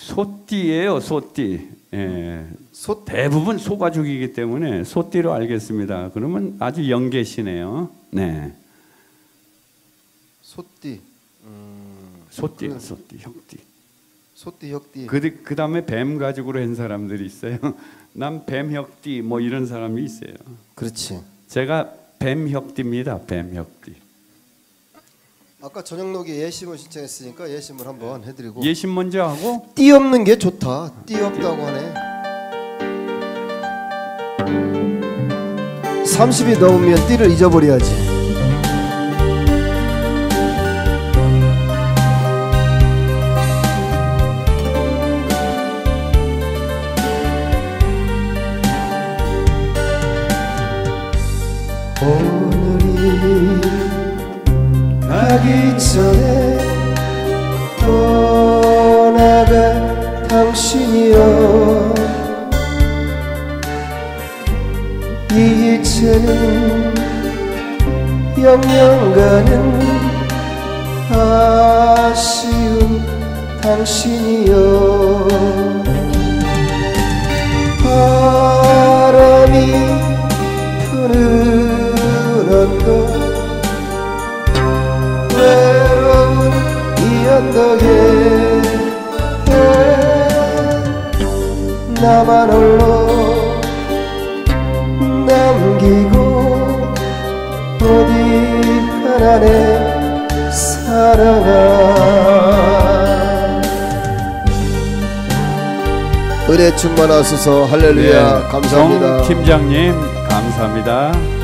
소띠예요 소띠. 예. 소 대부분 소가죽이기 때문에 소띠로 알겠습니다. 그러면 아주 영계시네요. 네, 소띠. 음, 소띠, 소띠, 혁띠. 소띠 혁띠. 그, 그 다음에 뱀 가죽으로 한 사람들이 있어요. 난 뱀혁띠 뭐 이런 사람이 있어요. 그렇지. 제가 뱀혁띠입니다. 뱀혁띠. 아까 저녁 녹이 예심을 신청했으니까 예심을 한번 네. 해드리고. 예심 먼저 하고? 띄없는 게 좋다. 띄없다고 하네. 30이 넘으면 띠를 잊어버려야지. 오. 가기 전에 떠나간 당신이여. 이제는 영영 가는 아쉬운 당신이여. 바 덕에 나만 홀로 남기고 어디 가나네 사랑아 은혜 충만하소서. 할렐루야. 네, 감사합니다. 정 팀장님 감사합니다.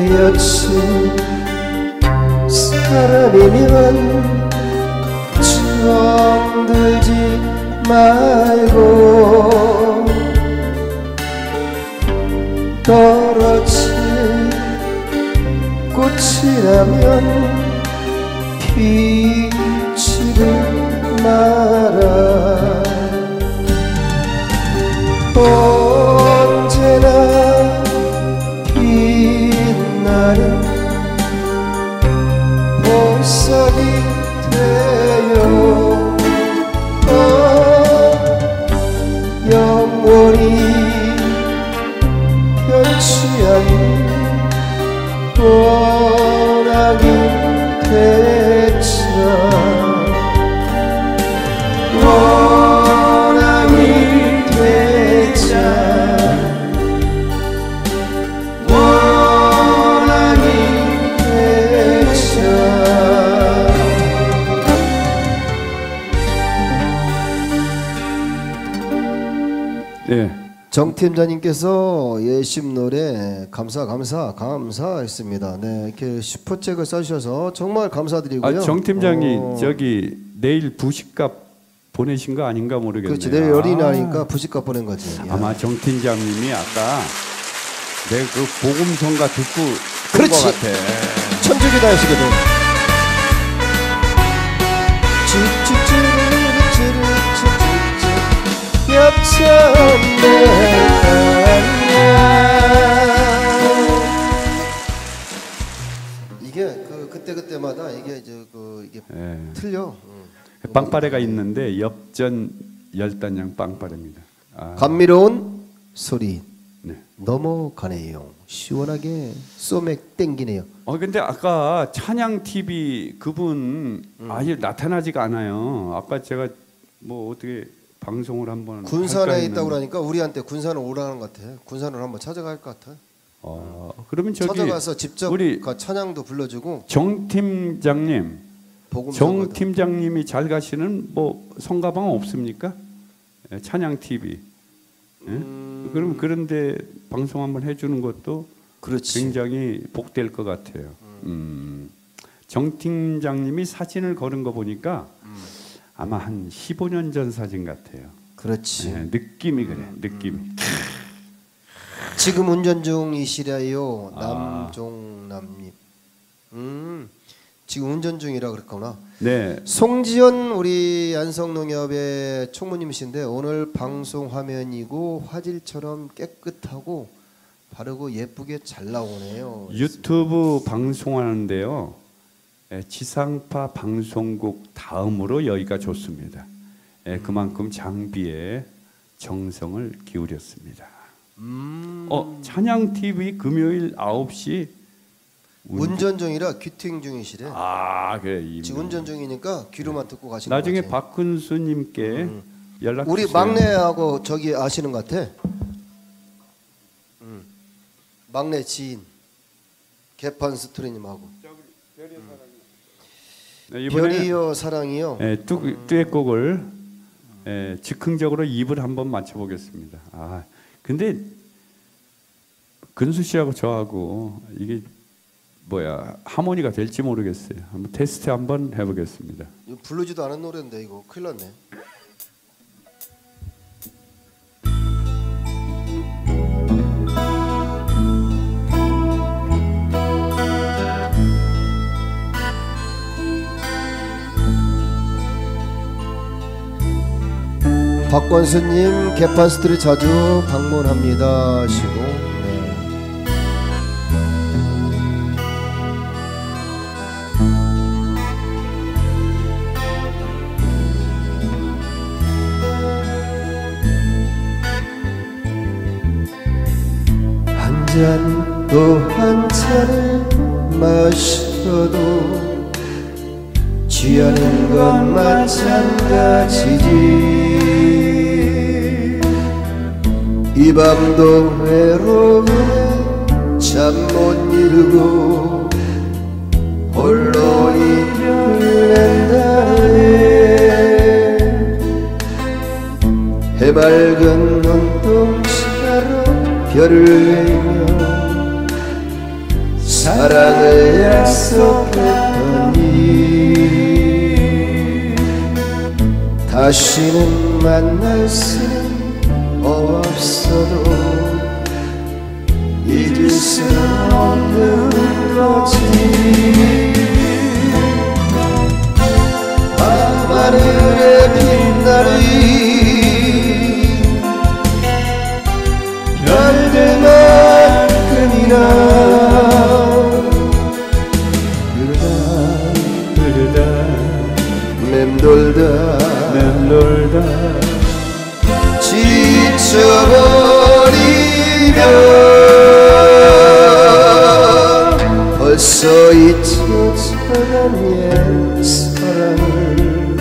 헤어진 사람이면 정들지 말고 떨어진 꽃이라면 피지를 마 팀장님께서 예심 노래 감사 감사 감사했습니다. 네 이렇게 슈퍼책을 써주셔서 정말 감사드리고요. 아, 정 팀장이 어, 저기 내일 부식값 보내신 거 아닌가 모르겠네요. 그렇지 내일 어린이날이니까 부식값 보낸 거지. 야. 아마 정 팀장님이 아까 내 그 복음성가 듣고 그렇지. 같아. 천주교 다니시거든. 이게 그 그때 그때마다 이게 이제 그 이게 예. 틀려. 응. 빵빠레가 있는데 엽전 열단양 빵빠레입니다. 아, 감미로운 소리 네. 넘어가네요. 시원하게 소맥 땡기네요. 어 근데 아까 찬양 TV 그분 아예 나타나지가 않아요. 아까 제가 뭐 어떻게 방송을 한번 군산에. 있다고 그러니까 우리한테 군산을 오라는 것 같아. 군산을 한번 찾아갈 것 같아. 어, 그러면 저기 찾아가서 직접 우리 그 찬양도 불러주고 정 팀장님, 정. 팀장님이 잘 가시는 뭐 성가방 없습니까? 예, 찬양 TV. 예? 음. 그럼 그런데 방송 한번 해주는 것도 그렇지. 굉장히 복될 것 같아요. 음. 정 팀장님이 사진을 거는 거 보니까 음. 아마 한 15년 전 사진 같아요. 그렇지. 예, 느낌이 그래, 음. 느낌이. 지금 운전 중이시라요. 아. 남종남님. 음. 지금 운전 중이라 그랬구나. 네, 송지연 우리 안성농협의 총무님이신데 오늘 방송 화면이고 화질처럼 깨끗하고 바르고 예쁘게 잘 나오네요. 유튜브 방송하는데요. 예, 지상파 방송국 다음으로 여기가 좋습니다. 예, 그만큼 장비에 정성을 기울였습니다. 음. 어, 찬양 TV 금요일 9시 운전 중이라 귀팅 중이시래. 아, 그래. 이 지금 운전 중이니까 귀로만 듣고 가시는 나중에. 박근수 님께 연락 우리 주세요. 막내하고 저기 아시는 것 같아. 음. 막내 지인 개판 스토리 님하고 네, 별이여 사랑이요. 예, 뚜, 듀엣곡을 예, 즉흥적으로 입을 한번 맞춰 보겠습니다. 아, 근데 근수 씨하고 저하고 이게 뭐야 하모니가 될지 모르겠어요. 한번 테스트 한번 해보겠습니다. 이거 부르지도 않은 노래인데 이거 큰일 났네. 박권수님 개판스트를 자주 방문합니다. 하시고. 네. 한 잔 또 한 잔을 마셔도 취하는 건 마찬가지지 이 밤도 외로움에 잠 못 이루고 홀로 이별을 낸다네 해맑은 눈동자로 별을 내며 사랑을 약속했더니 다시는 만날 수 없는 거지 밤하늘에 빛나는 별들만큼이나 흐르다 맴돌다 맴돌다 지쳐버리면 옛 사랑을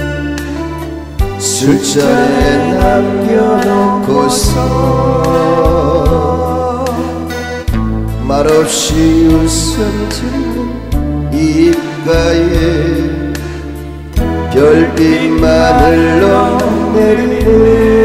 술잔에 남겨놓고서 말없이 웃음 짓는 입가에 별빛만을 넣내리네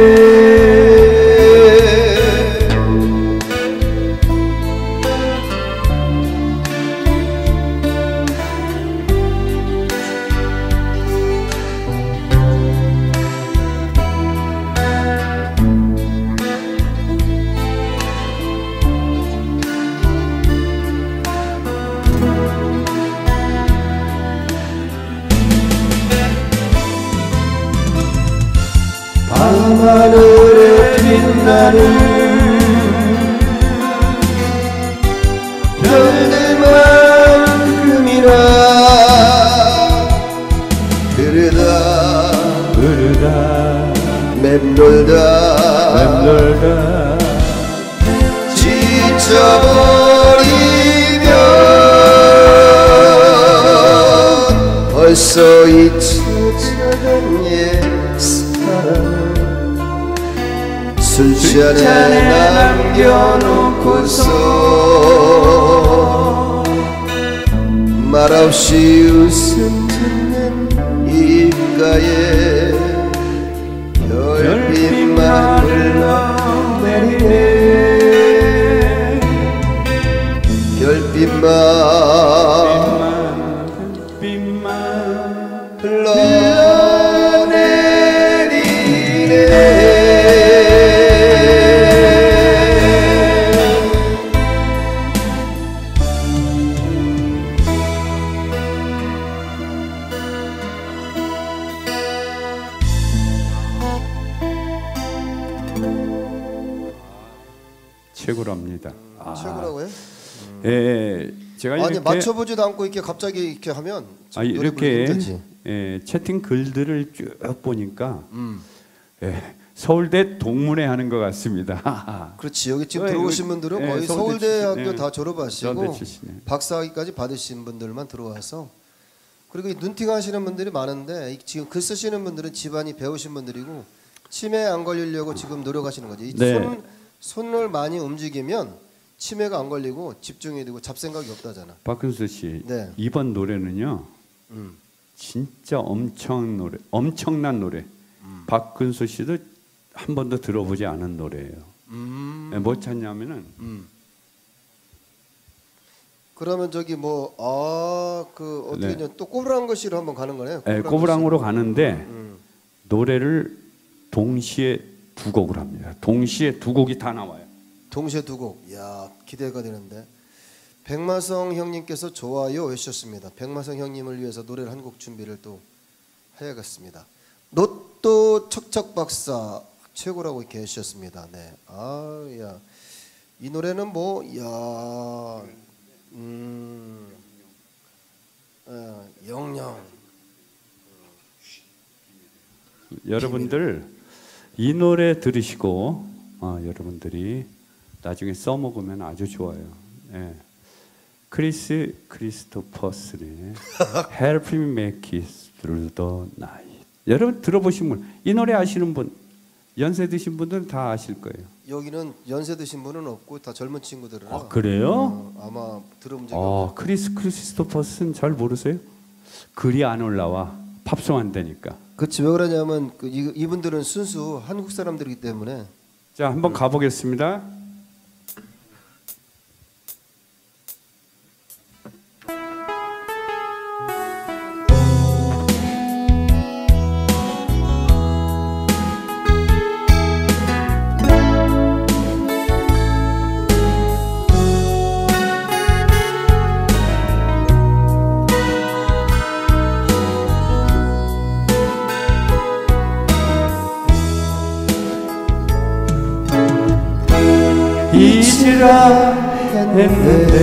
말없이 않고 이렇게 갑자기 이렇게 하면 아, 이렇게. 예, 채팅 글들을 쭉 보니까 음. 예, 서울대 동문회 하는 것 같습니다. 그렇지 여기 지금 어, 들어오신 분들은 예, 거의 서울대 서울대 학교 출신, 예. 다 졸업하시고 서울대. 박사학위까지 받으신 분들만 들어와서 그리고 이 눈팅 하시는 분들이 많은데 이 지금 글 쓰시는 분들은 집안이 배우신 분들이고 치매 안 걸리려고 지금 노력하시는. 이 네. 손, 손을 많이 움직이면 치매가 안 걸리고 집중이 되고 잡생각이 없다잖아. 박근수 씨, 네. 이번 노래는요, 음. 진짜 엄청 노래, 엄청난 노래. 음. 박근수 씨도 한 번도 들어보지 않은 노래예요. 음. 예, 뭐 찾냐면은 음. 그러면 저기 뭐 아 그 어떻게 네. 또 꼬부랑 것이로 한번 가는 거네요. 예, 꼬부랑 꼬부랑으로 가는데 음. 노래를 동시에 두 곡을 합니다. 동시에 두 곡이 다 나와요. 동시에 두 곡. 야 기대가 되는데. 백마성 형님께서 좋아요 해주셨습니다. 백마성 형님을 위해서 노래를 한 곡 준비를 또 해야겠습니다. 로또 척척 박사 최고라고 이렇게 해주셨습니다. 네. 아, 야. 이 노래는 뭐, 야, 음, 어, 영영. 여러분들 이 노래 들으시고 어, 여러분들이 나중에 써먹으면 아주 좋아요. 예. 크리스 크리스토퍼스의 Help Me Make It Through the Night. 여러분 들어보신 분, 이 노래 아시는 분, 연세 드신 분들은 다 아실 거예요. 여기는 연세 드신 분은 없고 다 젊은 친구들은 아 그래요? 아마 들어본 적이 아 크리스 크리스토퍼스는 잘 모르세요? 글이 안 올라와 팝송 안 되니까. 그치 왜 그러냐면 그 이, 이분들은 순수 한국 사람들이기 때문에 자 한번 가보겠습니다. 했는데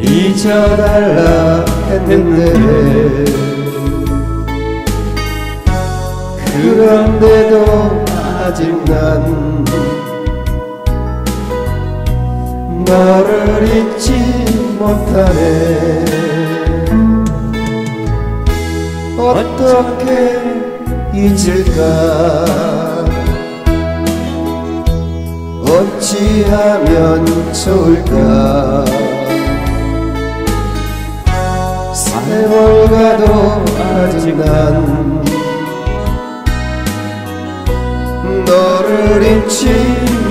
잊어달라 했는데 그런데도 아직 난 너를 잊지 못하네. 어떻게 잊을까 어찌하면 좋을까 세월 가도 아직 난 너를 잊지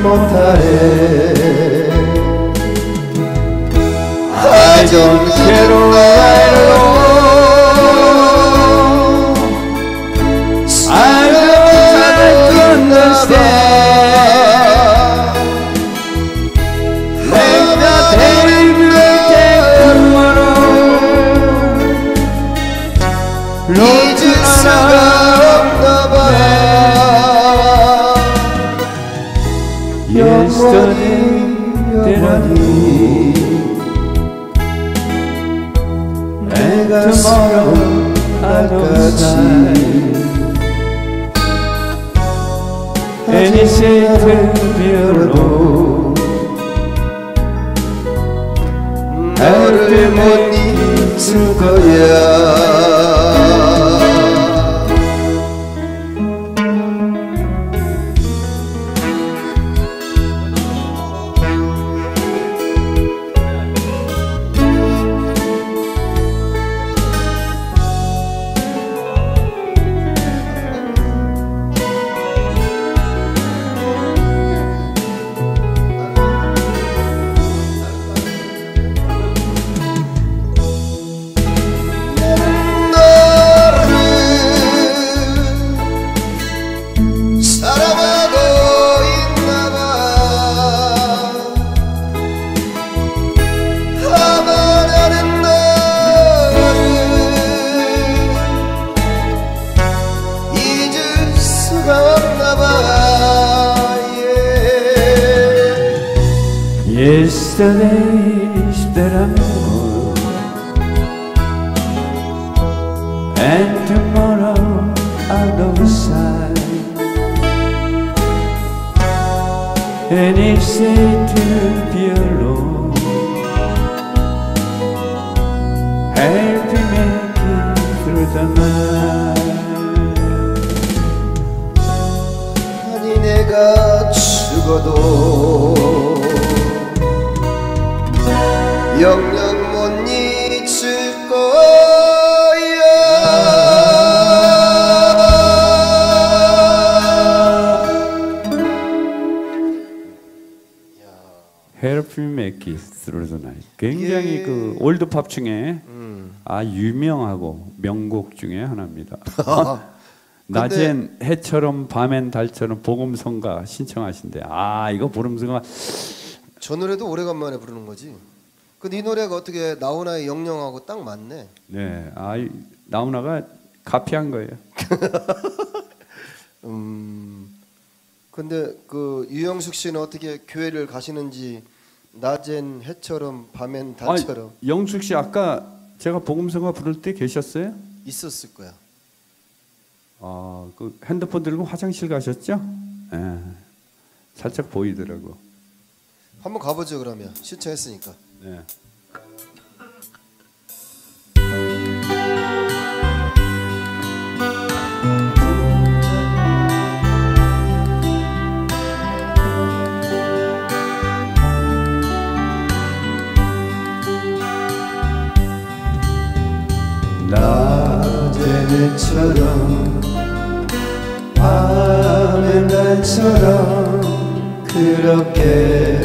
못하네 I don't care I don't understand 애니세이트비어로 나를 못 잊을 거야 중에 음. 아 유명하고 명곡 중에 하나입니다. 근데- 낮엔 해처럼 밤엔 달처럼 복음성가 신청하신대. 아 이거 복음성가 저 노래도 오래간만에 부르는 거지. 근데 이 노래가 어떻게 나훈아의 영영하고 딱 맞네. 네, 아 이- 나훈아가 카피한 거예요. 음. 근데 그 유영숙 씨는 어떻게 교회를 가시는지 낮엔 해처럼 밤엔 달처럼 아, 영숙 씨 아까 제가 복음성가 부를 때 계셨어요? 있었을 거야. 아, 그 핸드폰 들고 화장실 가셨죠? 예. 살짝 보이더라고. 한번 가보죠 그러면 신청했으니까. 네. 낮에처럼 밤의 날처럼 그렇게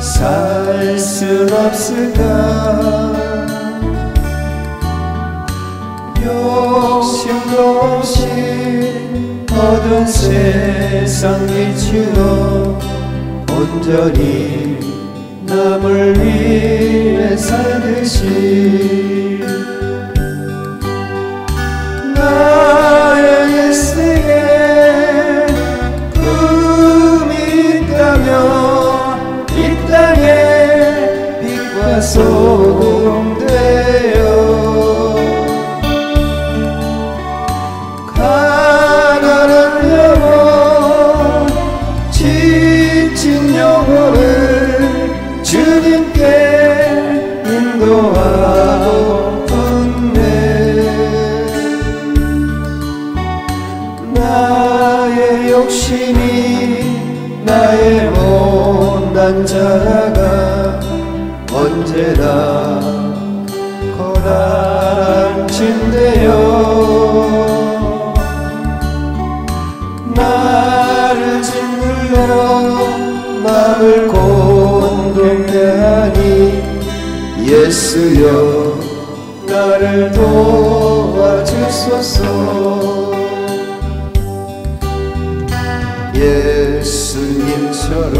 살 순 없을까? 욕심도 없이 어두운 세상 위치로 온전히 남을 위해 살듯이 나 마음을 공격해 하니 예수여 나를 도와주소서. 예수님처럼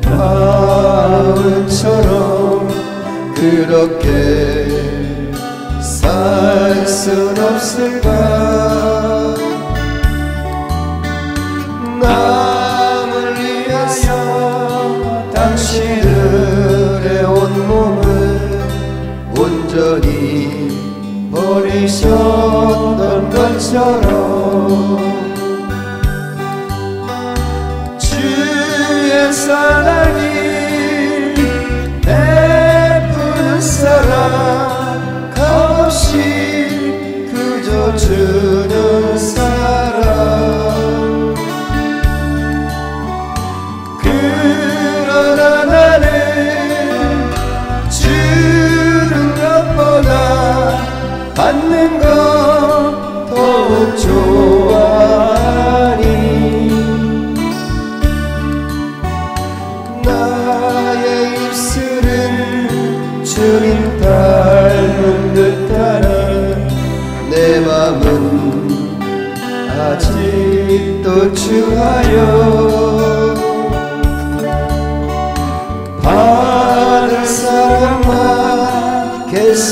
바울처럼 그렇게 살 순 없을까 것처럼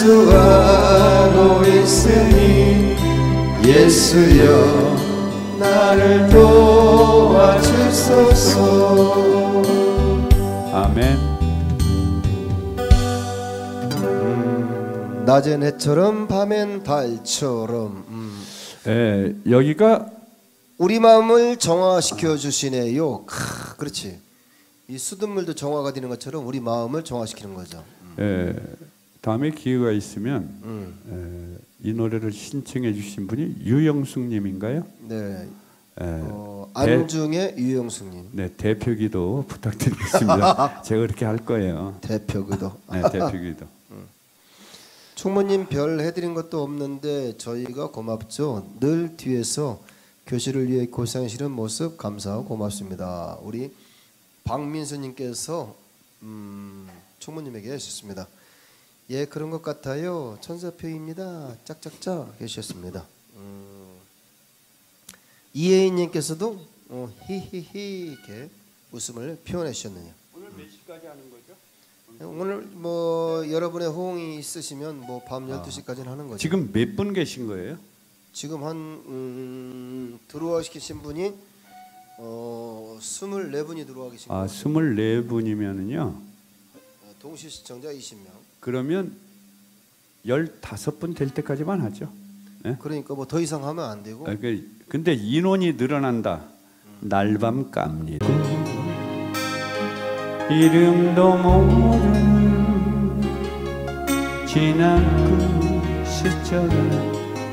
개수하고 있으니 예수여 나를 도와주소서 아멘. 낮엔 해처럼 밤엔 달처럼 음. 예, 여기가 우리 마음을 정화시켜 주시네요. 크, 그렇지. 이 수돗물도 정화가 되는 것처럼 우리 마음을 정화시키는 거죠. 예, 다음에 기회가 있으면 음. 예, 이 노래를 신청해 주신 분이 유영숙님인가요? 네. 예, 어, 안중의 유영숙님 네 대표기도 부탁드리겠습니다. 제가 그렇게 할 거예요. 대표기도. 네 대표기도. 총무님 별 해드린 것도 없는데 저희가 고맙죠. 늘 뒤에서 교실을 위해 고생하시는 모습 감사하고 고맙습니다. 우리 박민수님께서 음, 총무님에게 하셨습니다. 예 그런 것 같아요. 천사표입니다. 짝짝짝 해주셨습니다. 음, 이혜인님께서도 어, 히히히 이렇게 웃음을 표현해 주셨네요. 오늘 몇 시까지 하는 거죠? 오늘 뭐 여러분의 호응이 있으시면 뭐 밤 12시까지는 하는 거죠. 지금 몇 분 계신 거예요? 지금 한 음, 들어와 계신 분이 어 24분이 들어와 계신 아, 거예요. 24분이면은요. 어, 동시 시청자 20명. 그러면 15분 될 때까지만 하죠. 예? 그러니까 뭐 더 이상 하면 안 되고 아, 그, 근데 인원이 늘어난다. 날밤 깝니다. 이름도 모르는 지난 그 시절의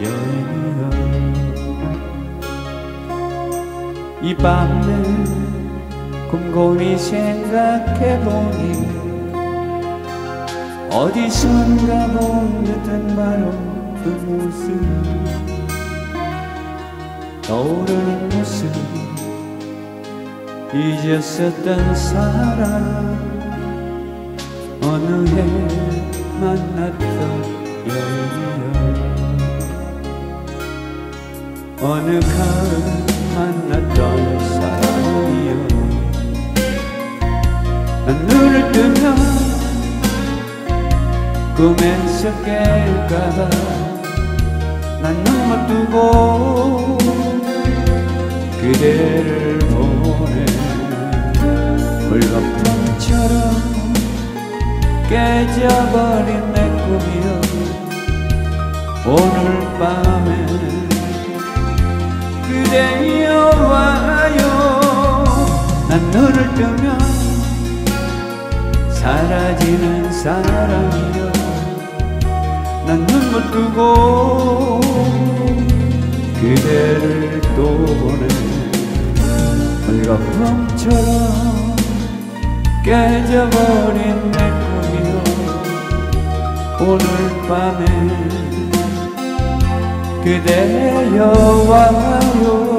여인이여 이 밤에 곰곰이 생각해보니 어디선가 본 듯한 바로 그 모습. 떠오르는 모습. 잊었었던 사람. 어느 해 만났던 여인이여. 어느 가을 만났던 꿈에서 깰까봐 난 눈을 뜨고 그대를 보내. 물거품처럼 깨져버린 내 꿈이여 오늘 밤에 그대여 와요. 난 눈을 뜨면 사라지는 사랑이여 난 눈을 뜨고 그대를 또 보내 물거품처럼 깨져버린 내 꿈이여. 오늘 밤에 그대여 와요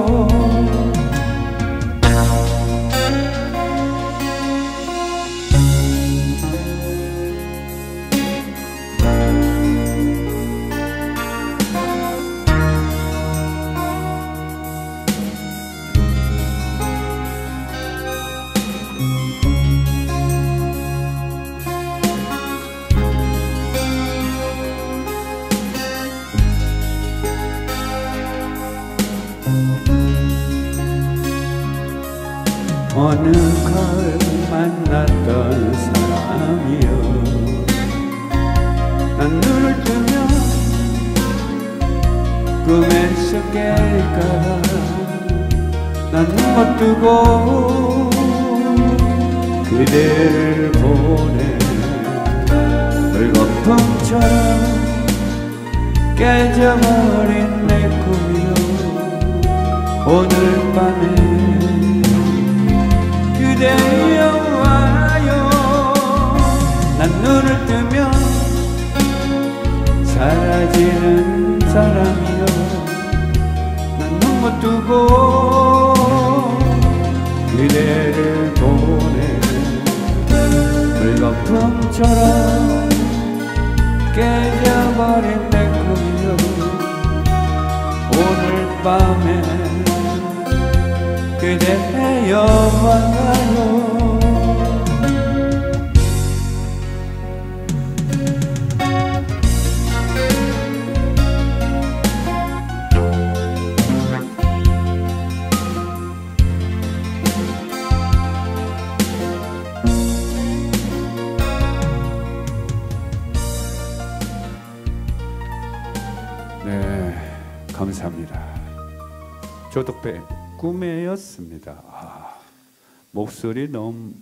목소리 너무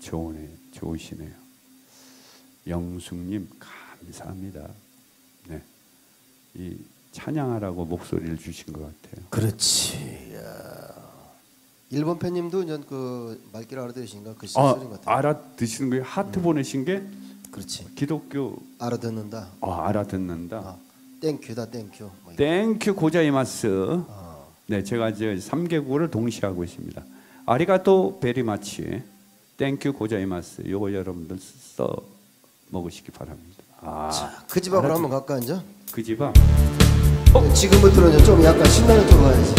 좋으네, 좋으시네요. 영숙님 감사합니다. 네, 이 찬양하라고 목소리를 주신 것 같아요. 그렇지. 야. 일본 팬님도 이제 그 말귀를 알아들으신가 그 아, 소리 같아요. 알아들으시는 거예요? 하트 보내신 게 그렇지. 기독교 알아듣는다. 아, 알아듣는다. 아, Thank you다 thank you. Thank you ございます. 아, 네, 제가 이제 3개국어를 동시에 하고 있습니다. ありがとう very much. Thank you ございます. 요거 여러분들 써 먹으시기 바랍니다. 아, 그 집 앞으로 한번 갈까 이제? 그 집아. 지금부터는 이제 좀 약간 신나는 쪽으로 가야지.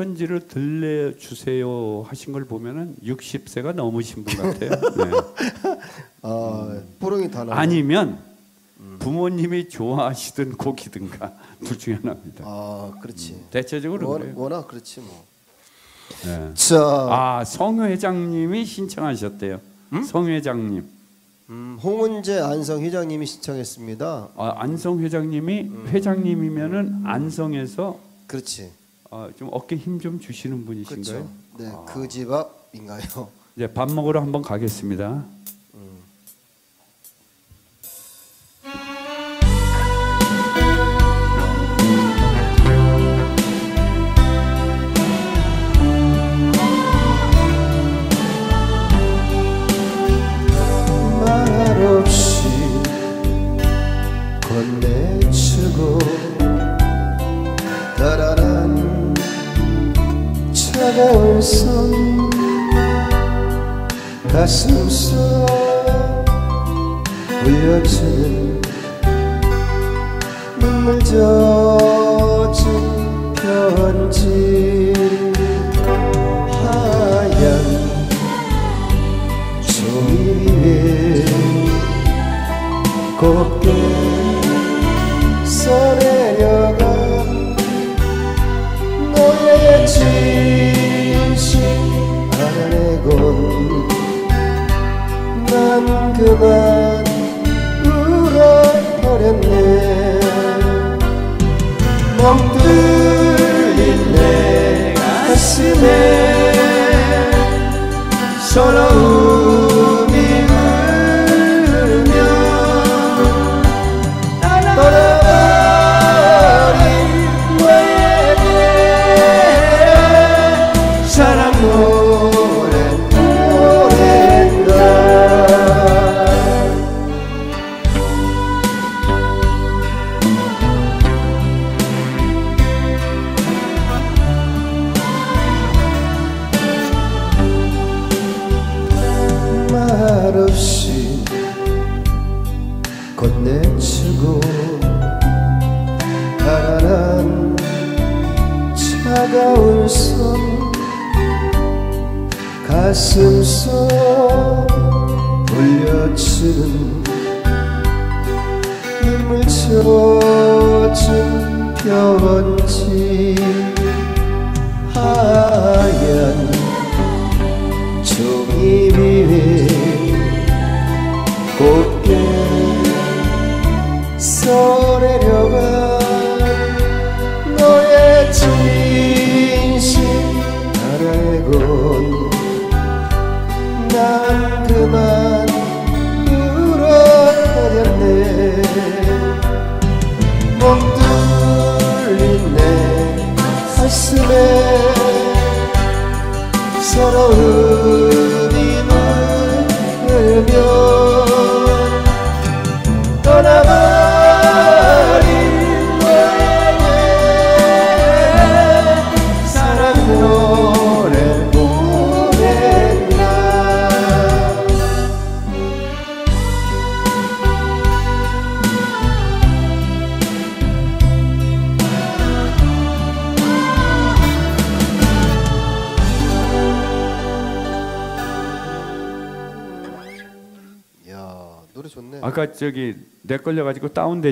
편지를 들려주세요 하신 걸 보면은 60세가 넘으신 분 같아요. 네. 아, 뽀롱이 다 나. 아니면 부모님이 좋아하시던 곡이든가 둘 중에 하나입니다. 아, 그렇지. 대체적으로 워, 그래요. 워낙 그렇지 뭐. 네. 자, 아, 성 회장님이 신청하셨대요. 성 회장님. 음, 홍은재 안성 회장님이 신청했습니다. 아, 안성 회장님이 회장님이면은 안성에서 그렇지. 아, 좀 어깨 힘 좀 주시는 분이신가요? 그렇죠. 네, 아. 그집 앞인가요? 이제 밥 먹으러 한번 가겠습니다. 손 가슴 속 울려주는 눈물 젖은 편지 그만 울어버렸네. 멍들린 내 가슴에 서러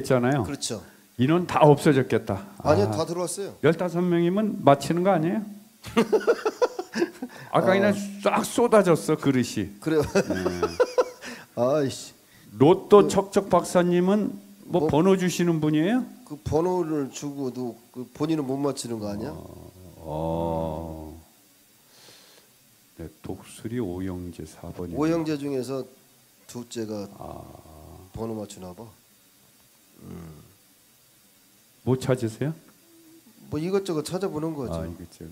다운됐잖아요. 그렇죠. 인원 다 없어졌겠다. 아니요 다 들어왔어요. 15명이면 마치는 거 아니에요? 아까 그냥 싹 쏟아졌어 그릇이. 그래요. 네. 아이씨 로또 척척 박사님은 뭐, 뭐- 번호 주시는 분이에요? 그 번호를 주고도 그 본인은 못 맞히는 거 아니야? 어. 네, 독수리 오영재 4번이. 오형제 중에서 둘째가 아, 번호 맞추나 봐. 못 찾으세요? 뭐 이것저것 찾아보는 거죠. 아, 제가.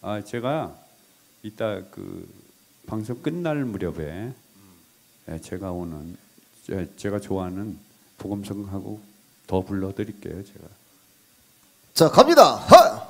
아, 제가 이따 그 방송 끝날 무렵에 예, 제가 오는 제- 제가 좋아하는 복음성하고 더 불러 드릴게요, 제가. 자 갑니다. 하!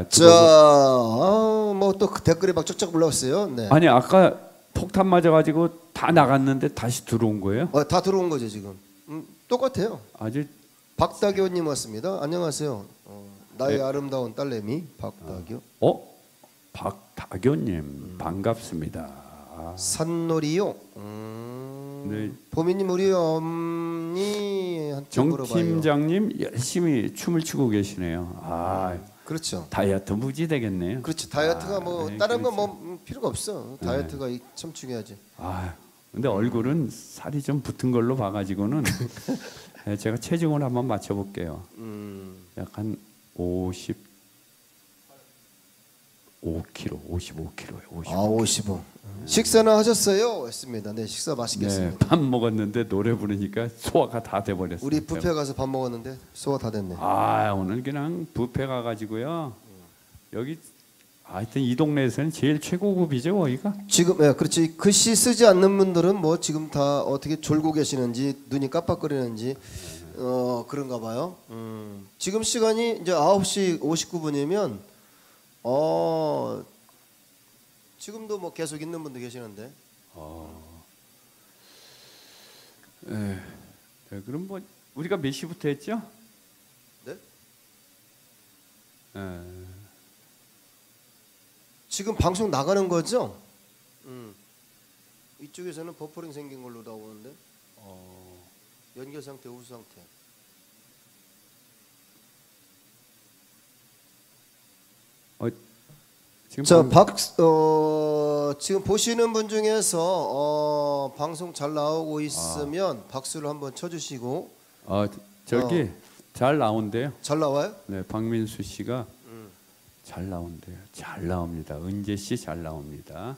에, 자, 아, 뭐또 댓글이 막 쩍쩍 올라왔어요. 네. 아니 아까 폭탄 맞아가지고 다 나갔는데 다시 들어온 거예요? 어, 다 들어온 거죠 지금. 음, 똑같아요. 아주 박다교님 왔습니다. 안녕하세요. 어, 나의 네. 아름다운 딸내미 박다교. 어 박다교님 반갑습니다. 아, 산놀이요. 음, 네. 보미님 우리 엄니한테 정. 팀장님 열심히 춤을 추고 계시네요. 아 그렇죠. 다이어트 무지 되겠네요. 그렇지 다이어트가 아, 뭐 네, 다른 건 그렇죠. 뭐 필요가 없어. 다이어트가 이- 참 중요하지. 아 근데 얼굴은 살이 좀 붙은 걸로 봐가지고는 예, 제가 체중을 한번 맞춰볼게요. 음, 약간 50 5kg, 55kg에 50. 아 55. 식사는 하셨어요? 했습니다. 네 식사 네, 맛있겠습니다. 밥 먹었는데 노래 부르니까 소화가 다 돼 버렸어요. 우리 뷔페 가서 밥 먹었는데 소화 다 됐네. 아 오늘 그냥 뷔페 가 가지고요. 여기 하여튼 이 동네에서는 제일 최고급이죠 여기가. 지금 예, 그렇지 글씨 쓰지 않는 분들은 뭐 지금 다 어떻게 졸고 계시는지 눈이 깜빡거리는지 어 그런가 봐요. 음, 지금 시간이 이제 9시 59분이면 어 지금도 뭐 계속 있는 분도 계시는데 예. 네, 그럼 뭐 우리가 몇 시부터 했죠? 네? 예. 지금 방송 나가는 거죠? 음. 이쪽에서는 버퍼링 생긴 걸로 나오는데 어, 연결 상태 우수 상태. 어, 지금 자, 방- 박, 어, 지금 보시는 분 중에서 어, 방송 잘 나오고 있으면 박수를 한번 쳐주시고 어, 저기 잘 나온대요. 잘 나와요? 네, 박민수 씨가 음. 잘 나온대요. 잘 나옵니다. 은재 씨 잘 나옵니다.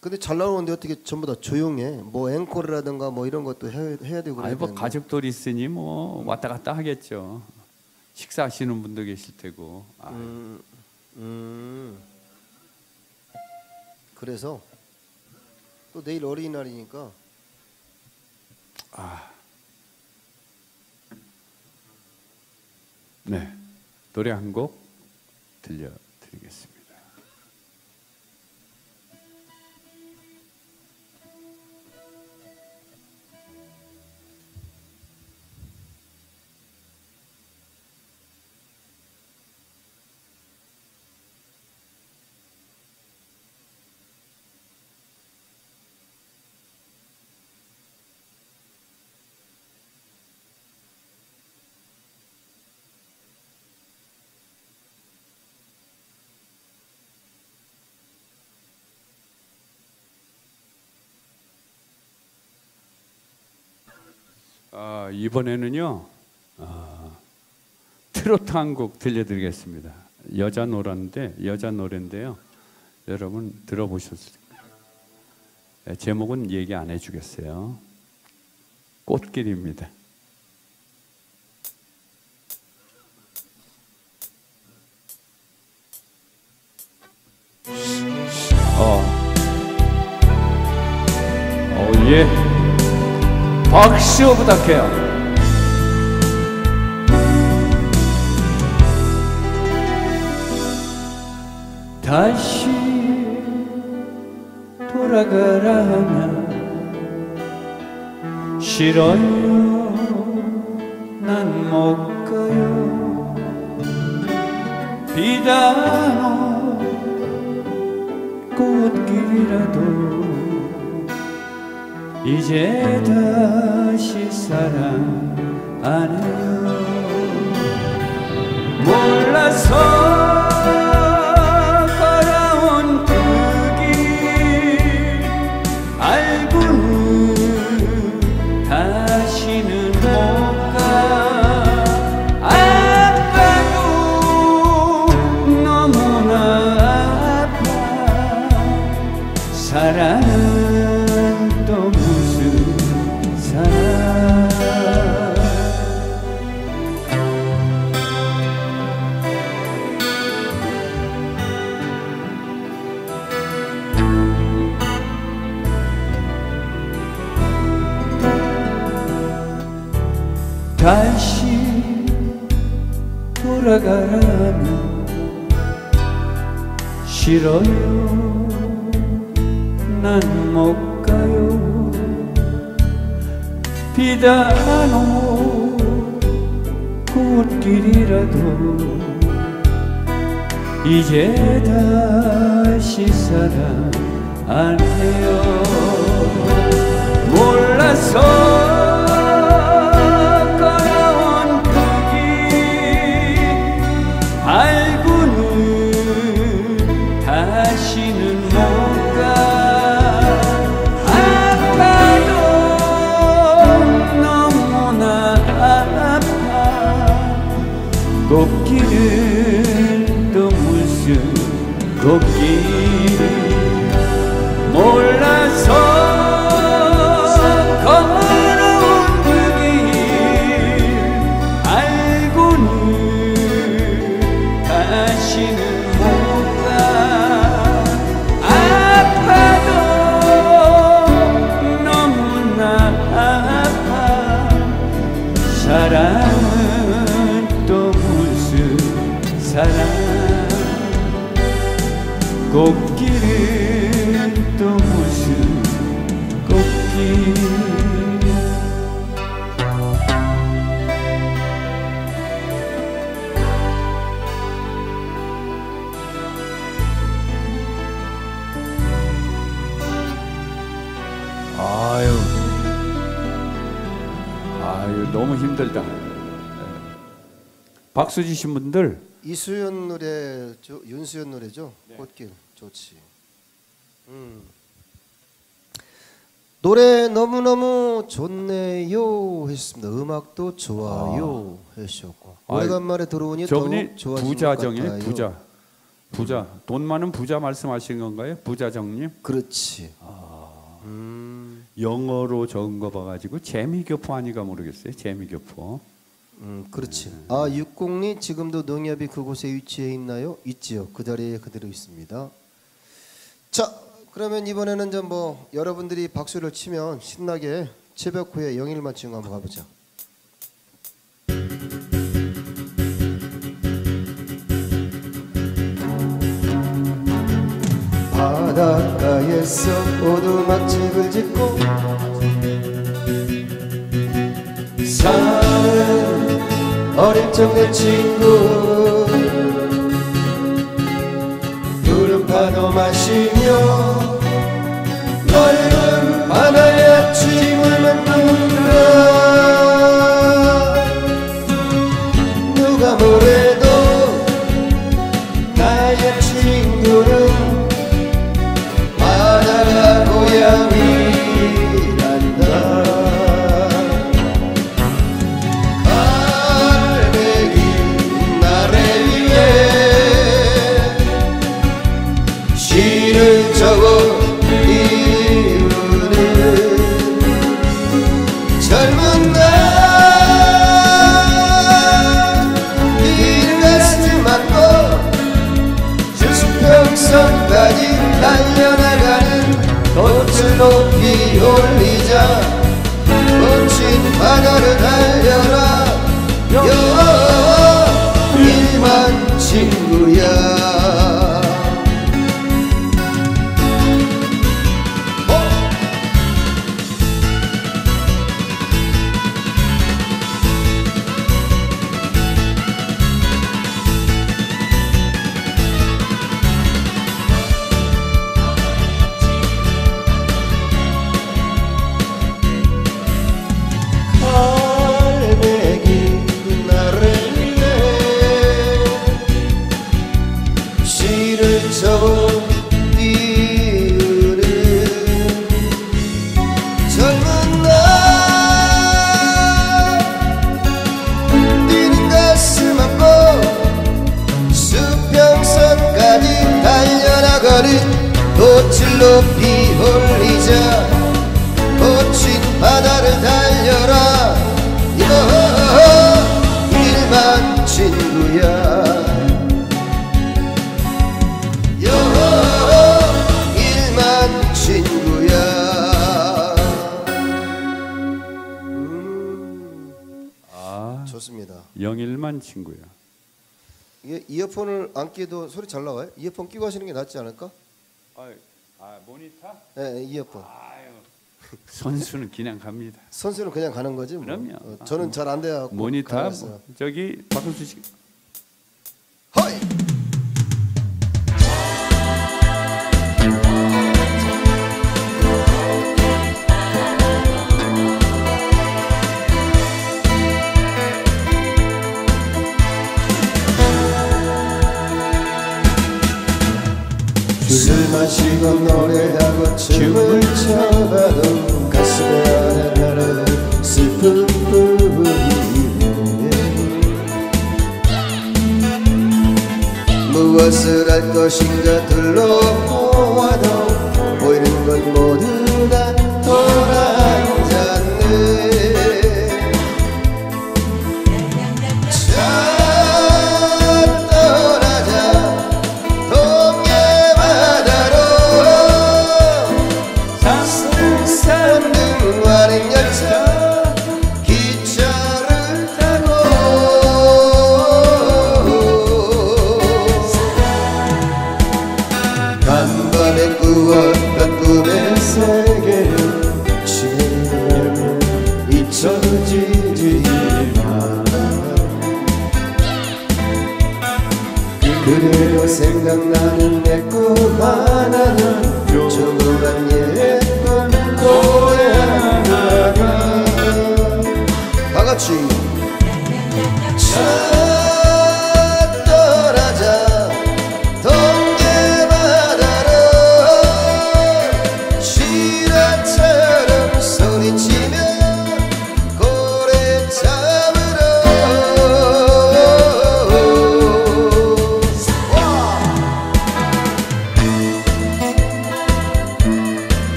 근데 잘 나오는데 어떻게 전부 다 조용해? 뭐 앵콜이라든가 뭐 이런 것도 해, 해야 되고 그래야 뭐 되는데. 가족들 있으니 뭐 왔다 갔다 하겠죠. 식사하시는 분도 계실 테고. 아, 음, 음. 그래서 또 내일 어린이날이니까 네, 노래 한 곡 들려드리겠습니다. 아, 이번에는요 아, 트로트 한 곡 들려드리겠습니다. 여자 노래인데 여자 노래인데요. 여러분 들어보셨을까요? 네, 제목은 얘기 안 해주겠어요. 꽃길입니다. 어, 어 예. 박수 부탁해요. 다시 돌아가라 하면 싫어요 난 못 가요 비단오 꽃길이라도 이제 다시 사랑 안 해요. 몰라서 싫어요. 난 못 가요. 비단오 꽃길이라도. 이제 다시 사랑 안 해요. 몰라서 꽃길 몰라 힘들다 예. 박수 주신 분들 이수연 노래, 저, 윤수연 노래죠. 꽃길 좋지. 음. 노래 너무 너무 좋네요 했습니다. 음악도 좋아요 해주셨고 아, 오래간만에 들어오니 저분이 더욱 좋아진 것 부자정이에요. 부자 부자 돈 많은 부자 말씀하신 건가요 부자정님 그렇지. 아. 음, 영어로 적은 거 봐가지고 재미교포 아니가 모르겠어요 재미교포 음, 그렇지. 아 육공리 지금도 농협이 그곳에 위치해 있나요? 있지요. 그 자리에 그대로 있습니다. 자, 그러면 이번에는 좀 뭐 여러분들이 박수를 치면 신나게 최백호의 영일만 친구 한번 가보자. 바닷가에서 오두막집을 짓고 사는 어릴 적 내 친구 푸른 파도 마시며 넓은 바다의 아침을 만든 훌륭한 친구예요. 이게 이어폰을 안 끼도 소리 잘 나와요? 이어폰 끼고 하시는 게 낫지 않을까? 아, 아 모니터? 네, 네 이어폰. 아유. 선수는 그냥 갑니다. 선수는 그냥 가는 거지. 뭐. 그럼요. 어, 저는 잘 안 돼요. 모니터 뭐, 저기 박수 씨. 허이.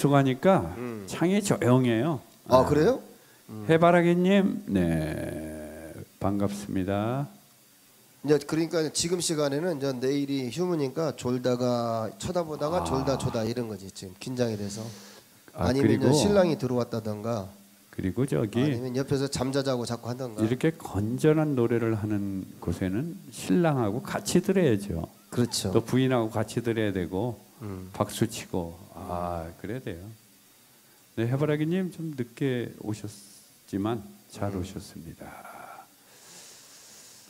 계속 하니까 창이 조용해요. 아 그래요? 해바라기님, 네 반갑습니다. 이제 그러니까 지금 시간에는 이제 내일이 휴무니까 졸다가 쳐다보다가 졸다 졸다 이런 거지 지금 긴장이 돼서 아, 아니면 신랑이 들어왔다던가 그리고 저기 아니면 옆에서 잠자자고 자꾸 하던가 이렇게 건전한 노래를 하는 곳에는 신랑하고 같이 들어야죠. 그렇죠. 또 부인하고 같이 들어야 되고 음. 박수 치고 아 그래야 돼요. 네 해바라기님 좀 늦게 오셨지만 잘 오셨습니다.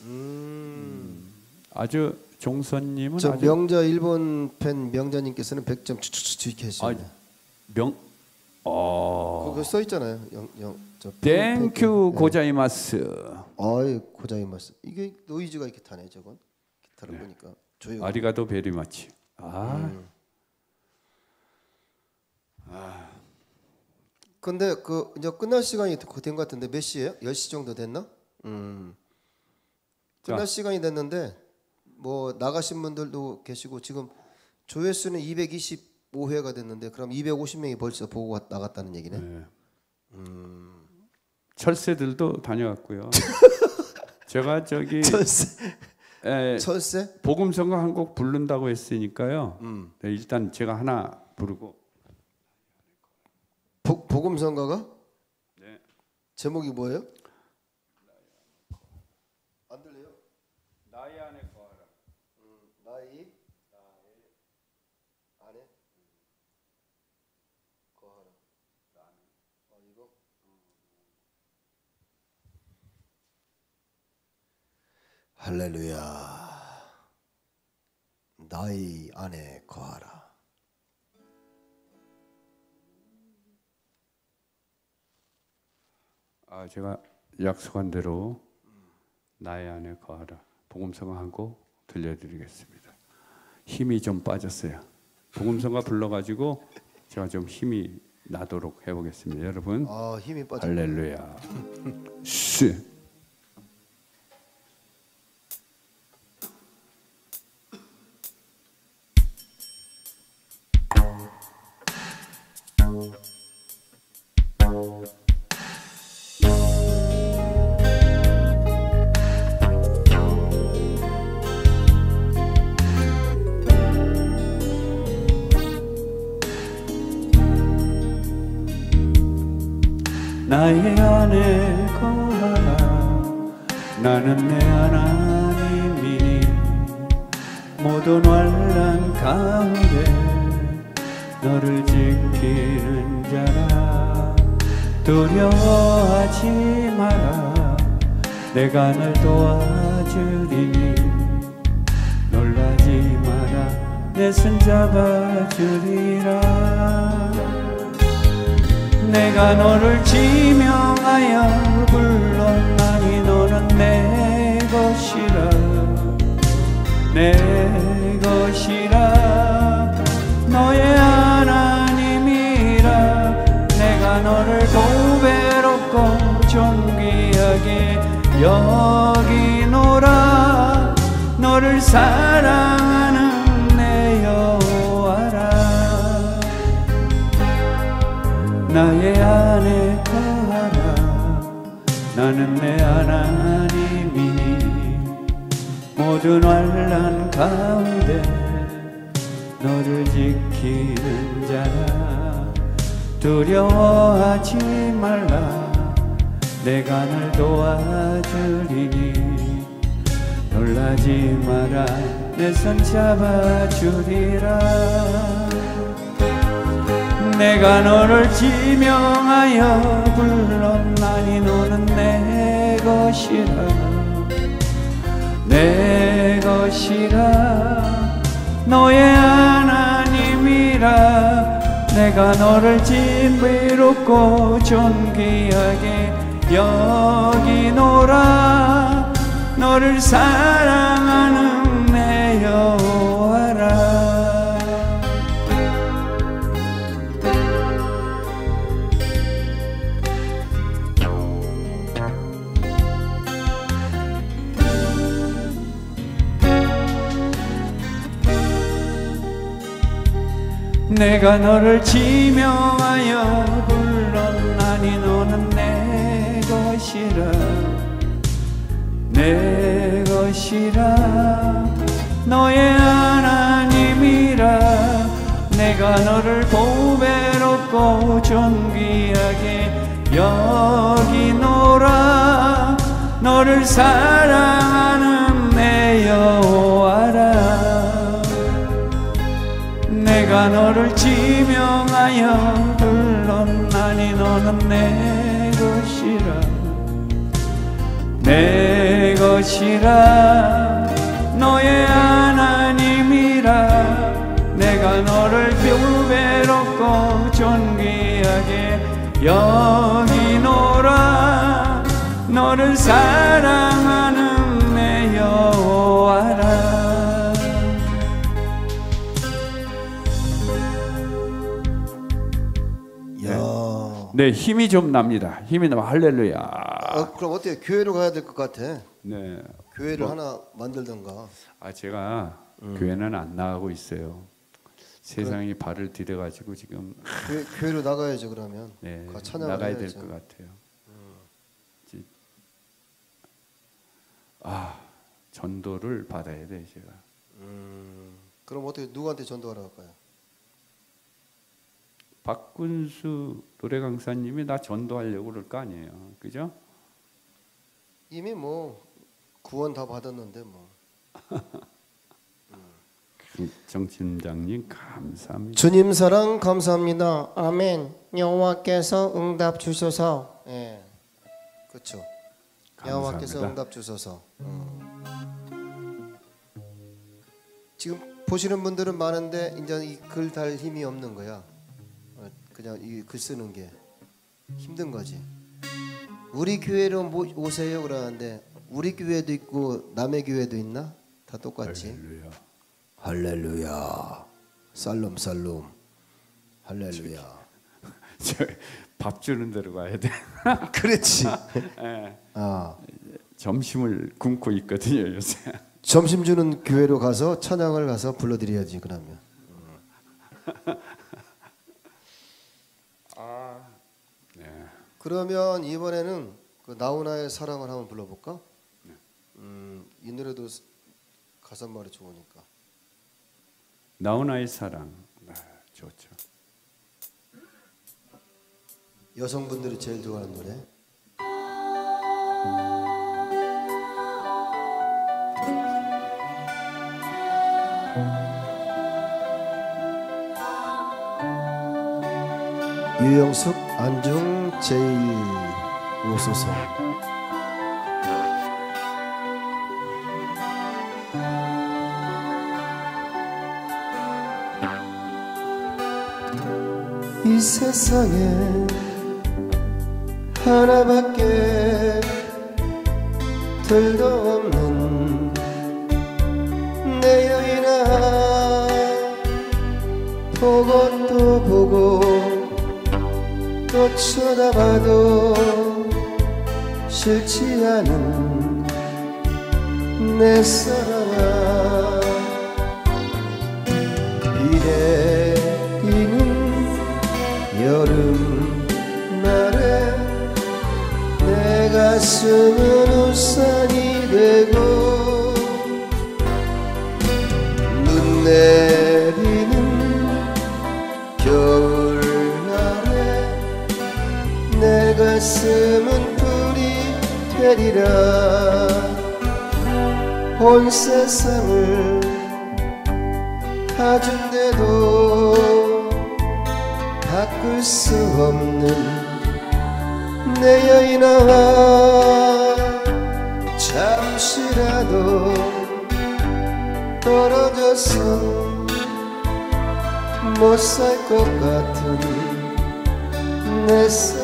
음. 아주 종선님은 저 아주 명저 일본 팬 명저님께서는 100점 추추추 이렇게 아, 하시네요. 명 어. 그거 써 있잖아요. 영, 영, 저 땡큐 네. 고자이마스. 아이 고자이마스. 이게 노이즈가 이렇게 타네 저건 기타를 보니까 조용. 아리가도 베리마치. 아 음. 근데 그 이제 끝날 시간이 된 것 같은데 몇 시예요? 10시 정도 됐나? 음. 끝날 자. 시간이 됐는데 뭐 나가신 분들도 계시고 지금 조회수는 225회가 됐는데 그럼 250명이 벌써 보고 갔- 나갔다는 얘기네. 네. 음. 철새들도 다녀왔고요. 제가 저기 철새. 에, 철새? 복음 성가 한 곡 부른다고 했으니까요. 음. 네, 일단 제가 하나 부르고 복 복음 성가가? 네. 제목이 뭐예요? 안 들려요? 나의 안에 거하라. 나이 안에 거하라. 아 이거 할렐루야. 나의 안에 거하라. 아 제가 약속한 대로 나의 안에 거하라. 곡 들려드리겠습니다. 힘이 좀 빠졌어요. 복음성가 불러가지고 제가 좀 힘이 나도록 해보겠습니다. 여러분 아 힘이 빠져. 할렐루야. 두려워하지 말라. 내가 널 도와주리니. 놀라지 마라. 내 손 잡아주리라. 내가 너를 지명하여 불렀나니 너는 내 것이라. 내 것이라. 너의 하나님이라 내가 너를 진비롭고 존귀하게 여기노라 너를 사랑하는 내 여호와 내가 너를 지명하여 불렀나니 너는 내 것이라. 내 것이라. 너의 하나님이라. 내가 너를 보배롭고 존귀하게 여기노라. 너를 사랑하는 내 여호와라 내가 너를 지명하여 불렀나니 너는 내 것이라. 내 것이라. 너의 하나님이라. 내가 너를 뷰배롭고 존귀하게 여기노라 너를 사랑하는 내 여호와라 네 힘이 좀 납니다 힘이 나면 할렐루야 아, 그럼 어때요? 교회로 가야 될 것 같아. 네 교회를 하나 만들던가. 아 제가 교회는 안 나가고 있어요. 세상이 발을 디뎌 가지고 지금 교회, 교회 로 나가야죠 그러면. 네, 나가야 될. 것 같아요. 이제- 아 전도를 받아야 돼 제가. 음, 그럼 어떻게 누구한테 전도하러 갈까요? 박군수 노래 강사님이 나 전도하려고 그럴 거 아니에요, 그죠? 이미 뭐 구원 다 받았는데 뭐. 정팀장님 감사합니다. 주님 사랑 감사합니다. 아멘. 여호와께서 응답 주소서. 예. 그렇죠. 여호와께서. 응답 주소서. 음. 지금 보시는 분들은 많은데 이제 이 글 달 힘이 없는 거야. 어, 그냥 이 글 쓰는 게 힘든 거지. 우리 교회로 모- 오세요 그러는데 우리 교회도 있고 남의 교회도 있나? 다 똑같지. 할렐루야. 할렐루야. 살롬 살롬. 할렐루야. 저밥 주는 데로 가야 돼. 그렇지. 예, 아 점심을 굶고 있거든요 요새. 점심 주는 교회로 가서 찬양을 가서 불러드려야지 그러면. 그러면 이번에는 그 나훈아의 사랑을 한번 불러볼까? 음, 이 노래도 스- 가사말이 좋으니까. 나훈아의 사랑. 네, 좋죠. 여성분들이 제일 좋아하는 노래. 유영숙 안중 제일 오소서. 이 세상에 하나밖에 들도 없는 내 여인아 보고 쳐다봐도 싫지 않은 내 사랑아. 비 내리는 여름 날에 내 가슴은 우산이 되고 되리라. 온 세상을 다 준대도 바꿀 수 없는 내 여인아 잠시라도 떨어져서 못 살 것 같은 내사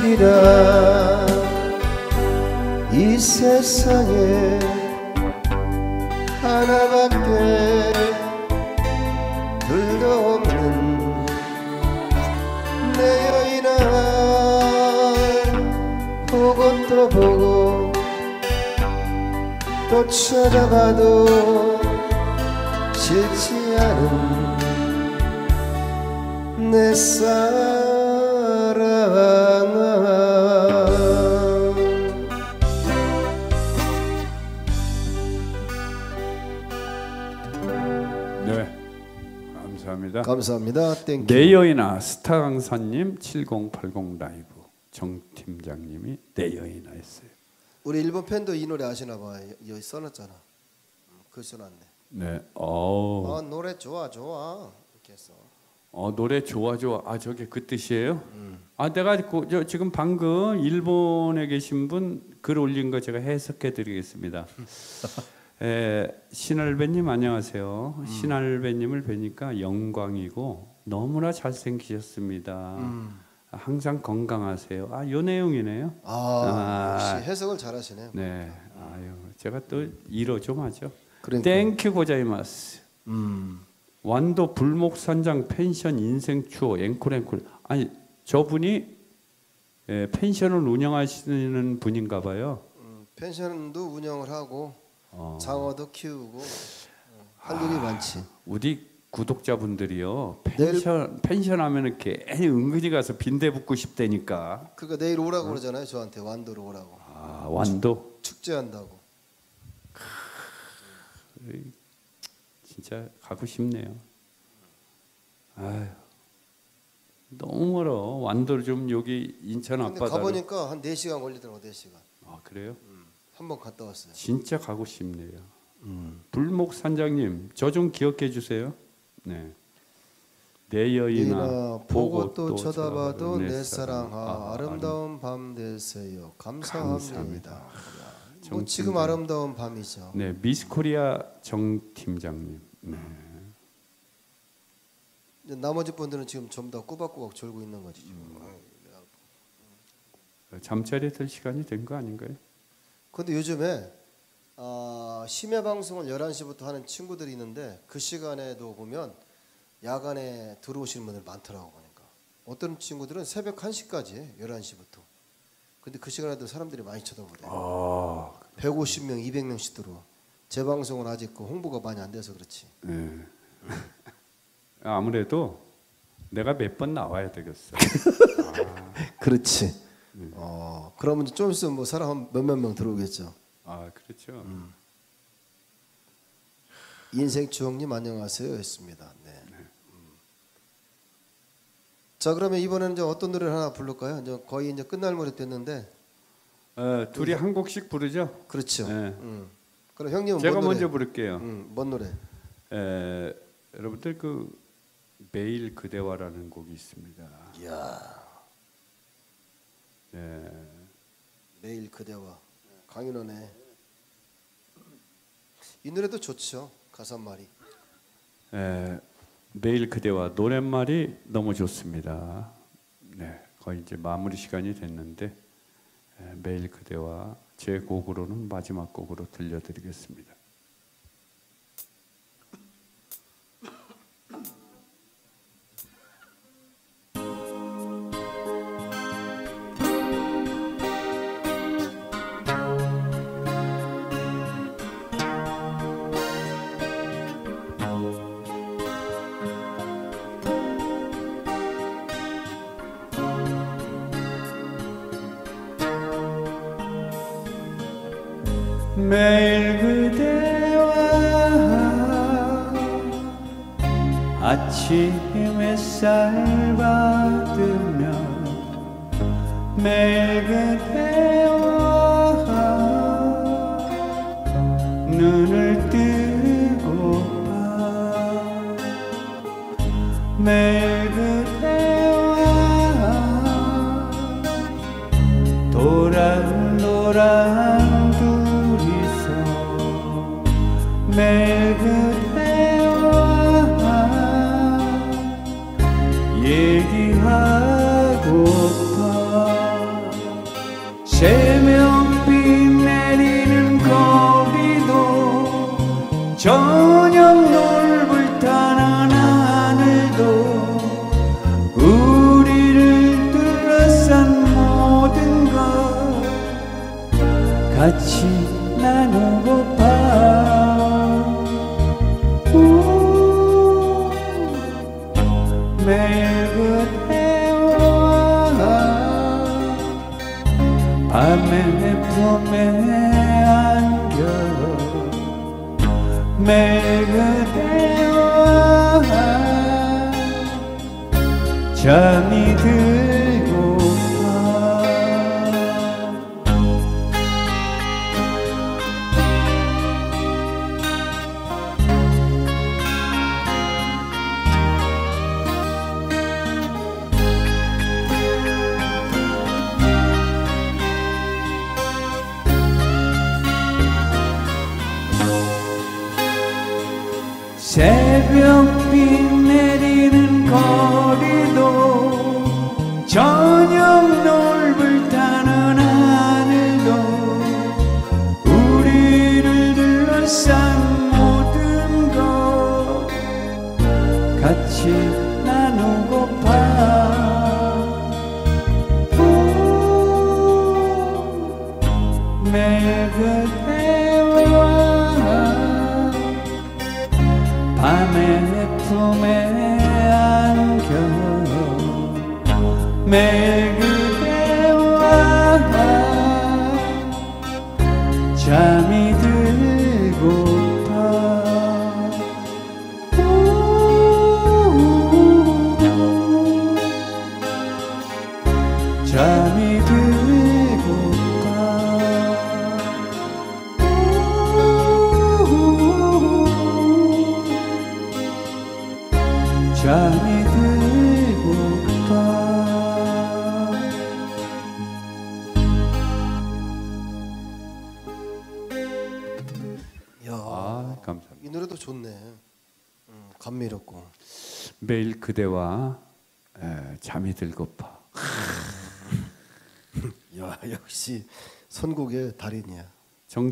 줄이라. 이 세상에 감사합니다. Thank you. 내 여인아 스타 강사님 7080 라이브 정 팀장님이 내 여인아 했어요. 우리 일본 팬도 이 노래 아시나 봐. 여- 여기 써놨잖아. 음, 글 써놨네. 네, 어, 아 노래 좋아 좋아 이렇게 했어. 어 노래 좋아 좋아. 아 저게 그 뜻이에요? 아 내가 그, 저, 지금 방금 일본에 계신 분 글 올린 거 제가 해석해 드리겠습니다. 에, 신할배님 안녕하세요. 신할배님을 뵈니까 영광이고 너무나 잘생기셨습니다. 항상 건강하세요. 아, 요 내용이네요. 아, 아. 역시 해석을 잘하시네요. 네, 아유, 제가 또 일어 좀 하죠. 그러니까. Thank you ございます. 음. 완도 불목산장 펜션 인생 추억 앵콜 앵콜. 아니 저분이 예, 펜션을 운영하시는 분인가 봐요. 음, 펜션도 운영을 하고 어. 장어도 키우고 어, 할 일이 많지. 우리 구독자분들이요 펜션 펜션 하면 이렇게 괜히 은근히 가서 빈대 붙고 싶다니까. 그러니까 내일 오라고 그러잖아요. 저한테 완도로 오라고. 아 완도 축 제한다고. 진짜 가고 싶네요. 아유 너무 멀어. 완도를 좀 여기 인천 근데 앞바다로. 가보니까 한 4 시간 걸리더라고. 4 시간. 아 그래요? 한번 갔다 왔어요. 진짜 가고 싶네요. 음. 불목 산장님, 저 좀 기억해 주세요. 네. 내 여인아 보고 또 쳐다봐도 내 사랑 아, 아, 아름다운 밤 되세요. 감사합니다. 감사합니다. 뭐정 지금. 아름다운 밤이죠. 네, 미스코리아 정 팀장님. 네. 나머지 분들은 지금 전부 다 꾸박꾸박 졸고 있는 거지. 지금. 음. 잠자리 들 시간이 된 거 아닌가요? 근데 요즘에 아, 심야 방송을 11시부터 하는 친구들이 있는데 그 시간에도 보면 야간에 들어오시는 분들 많더라고 보니까. 어떤 친구들은 새벽 1시까지 11시부터. 근데 그 시간에도 사람들이 많이 쳐다보대 아, 150명 200명씩 들어와 제 방송은 아직 그 홍보가 많이 안 돼서 그렇지. 네. 아무래도 내가 몇 번 나와야 되겠어. 그렇지 어, 그러면 좀 있으면 뭐 사람 몇몇 명 들어오겠죠 아, 그렇죠. 음. 인생 추억님 안녕하세요 했습니다 네. 자 그러면 이번에는 이제 어떤 노래를 하나 부를까요? 이제 거의 이제 끝날 무렵 됐는데 어, 둘이 한 곡씩 부르죠. 그렇죠. 네. 음. 그럼 형님은 제가 뭔 노래? 먼저 부를게요. 음, 뭔 노래? 에, 여러분들 그 매일 그대와라는 곡이 있습니다. 이야 네. 매일 그대와 강윤원의 이 노래도 좋죠 가사말이. 에, 매일 그대와 노랫말이 너무 좋습니다. 네, 거의 이제 마무리 시간이 됐는데 에, 매일 그대와 제 곡으로는 마지막 곡으로 들려드리겠습니다. 매일 그대와 아침 햇살 받으며 매일 그대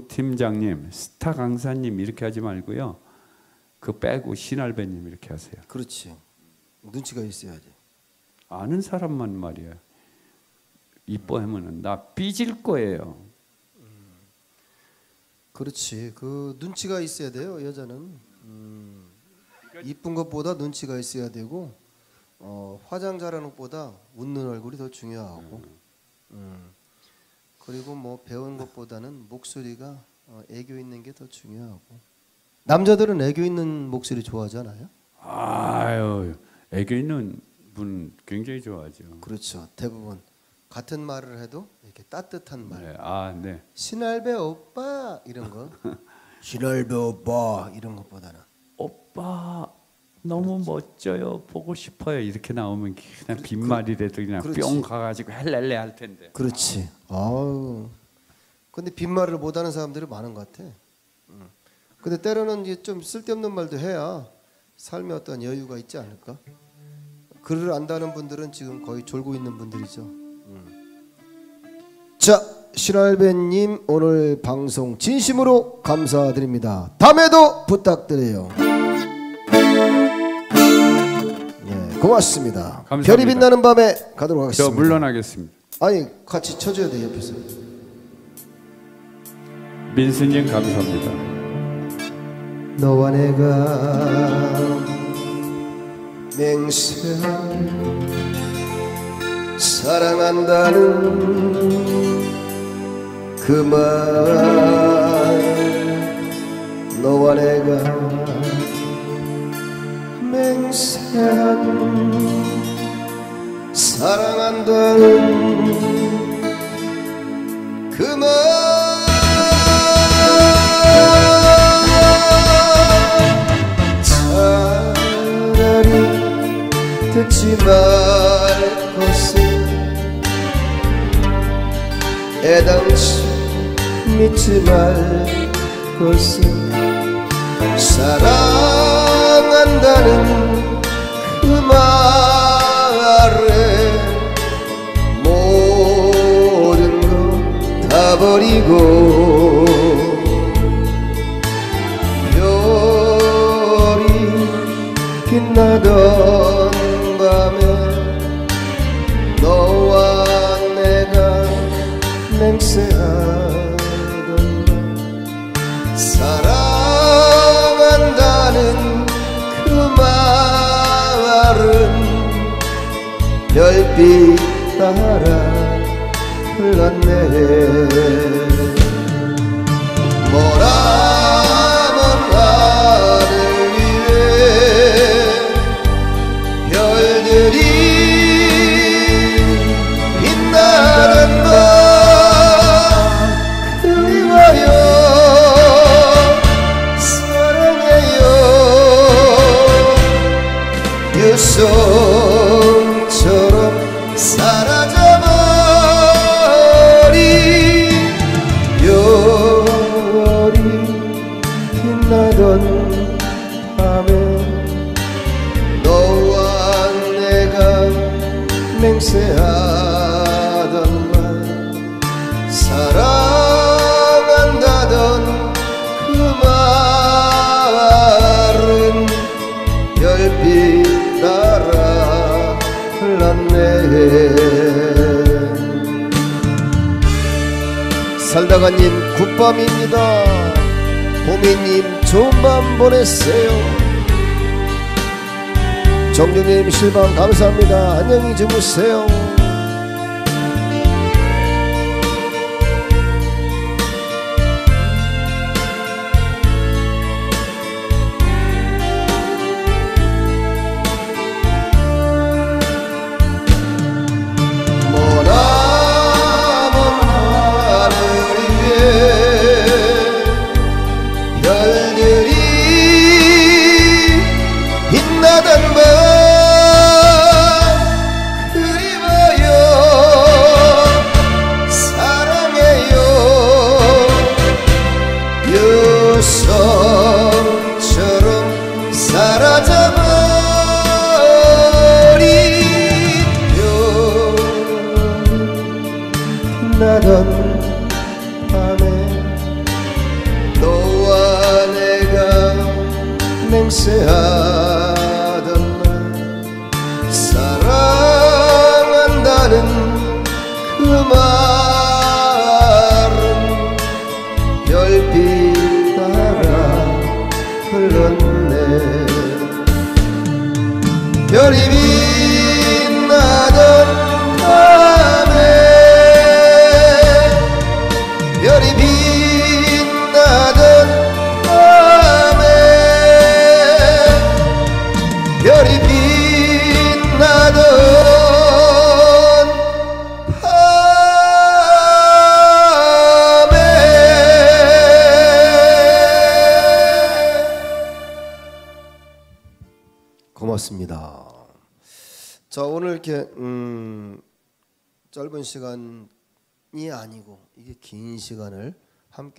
팀장님, 스타 강사님 이렇게 하지 말고요. 그 빼고 신할배님 이렇게 하세요. 그렇지. 눈치가 있어야지. 아는 사람만 말이야. 이뻐하면은 나 삐질 거예요. 그렇지. 그 눈치가 있어야 돼요. 여자는 음, 이쁜 것보다 눈치가 있어야 되고 어, 화장 잘하는 것보다 웃는 얼굴이 더 중요하고 음, 그리고 뭐 배운 것보다는 목소리가 어, 애교 있는 게 더 중요하고 남자들은 애교 있는 목소리 좋아하잖아요. 아유, 애교 있는 기분 굉장히 좋아하죠. 그렇죠. 대부분 같은 말을 해도 이렇게 따뜻한 말. 네, 아, 네. 신할배 오빠 이런 거. 신할배 오빠 이런 것보다는 오빠 너무 멋져요. 보고 싶어요. 이렇게 나오면 그냥 빈말이라도 그냥 그렇지. 뿅 가가지고 헬렐레 할 텐데. 그렇지. 아우. 근데 빈말을 못하는 사람들이 많은 것 같아. 음. 근데 때로는 이제 좀 쓸데없는 말도 해야 삶에 어떤 여유가 있지 않을까? 글을 안다는 분들은 지금 거의 졸고 있는 분들이죠. 음. 자, 신할배님 오늘 방송 진심으로 감사드립니다. 다음에도 부탁드려요. 고맙습니다. 감사합니다. 별이 빛나는 밤에 가도록 저 하겠습니다. 물러나겠습니다. 아니 같이 쳐줘야 돼 옆에서. 민수님 감사합니다. 너와 내가 맹세한 사랑한다는 그말 너와 내가 사랑한다는 그 말. 차라리 듣지 말 것을 애당치 믿지 말 것을 사랑한다는 다 버리고 별이 빛나던 밤에 너와 내가 맹세하던 날 사랑한다는 그 말은 별빛 따라 흘 살다가님 굿밤입니다. 보미님 좋은 밤 보내세요. 정주님 실방 감사합니다. 안녕히 주무세요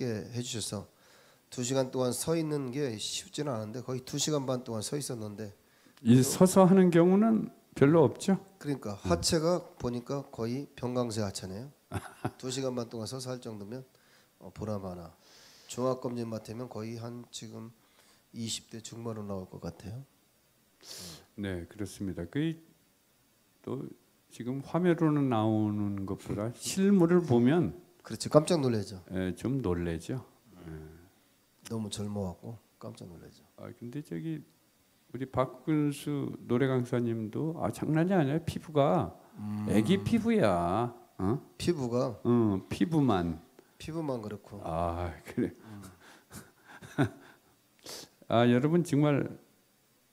함께 해주셔서 두 시간 동안 서 있는 게 쉽지는 않은데 거의 두 시간 반 동안 서 있었는데 이 서서 하는 경우는 별로 없죠. 그러니까 하체가 보니까 거의 병강세 하체네요. 두 시간 반 동안 서서 할 정도면 어, 보나마나 종합 검진 맡으면 거의 한 지금 20대 중반으로 나올 것 같아요. 네, 그렇습니다. 그또 지금 화면으로는 나오는 것보다 실물을 보면 그렇지 깜짝 놀라죠. 예, 좀 놀래죠. 너무 젊어갖고 깜짝 놀라죠. 아 근데 저기 우리 박근수 노래 강사님도 아 장난이 아니야 피부가 애기 피부야. 어? 피부가 어 피부만. 피부만 그렇고 아 그래. 아 여러분 정말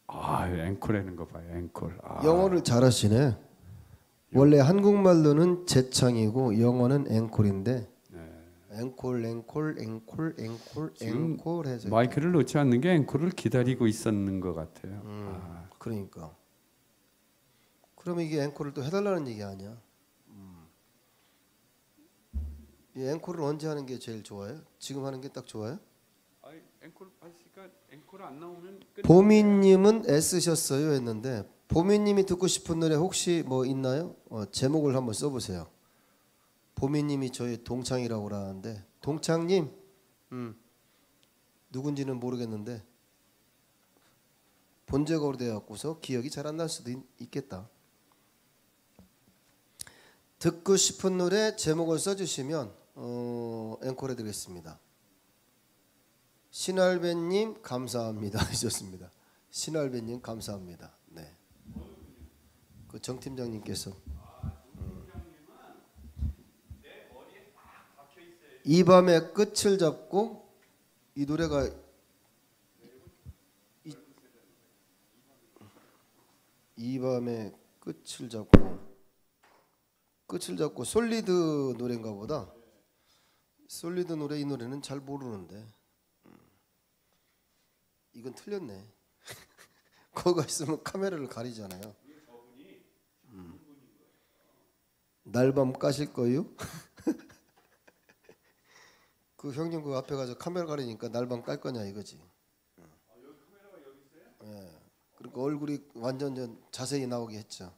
아 앵콜하는 거 봐요 앵콜. 아, 영어를 잘하시네. 원래 한국말로는 재창이고 영어는 앵콜인데 앵콜 앵콜 앵콜 앵콜 지금 앵콜 해서 마이크를 놓지 않는 게 앵콜을 기다리고 있었는 것 같아요. 음, 아, 그러니까 그러면 이게 앵콜을 또 해달라는 얘기 아니야? 음. 이 앵콜을 언제 하는 게 제일 좋아요? 지금 하는 게 딱 좋아요? 아이, 앵콜 하시니까 앵콜 안 나오면 끝. 보미님은 애쓰셨어요 했는데 보미님이 듣고 싶은 노래 혹시 뭐 있나요? 어, 제목을 한번 써보세요. 보미님이 저희 동창이라고 하는데 동창님, 음, 누군지는 모르겠는데 본제가 오래돼갖고서 기억이 잘 안 날 수도 있, 있겠다. 듣고 싶은 노래 제목을 써주시면 어, 앵콜해드리겠습니다. 신할배님 감사합니다 하셨습니다. 신할배님 감사합니다. 네. 그정 팀장님께서 음. 이 밤의 끝을 잡고 이 노래가 이, 이 밤의 끝을 잡고 끝을 잡고 솔리드 노래인가 보다. 솔리드 노래 이 노래는 잘 모르는데. 이건 틀렸네. 거기가 있으면 카메라를 가리잖아요. 음. 날밤 까실 거요? 그 형님 그 앞에 가서 카메라 가리니까 날밤 깔 거냐 이거지. 예. 그러니까 얼굴이 완전 전 자세히 나오게 했죠.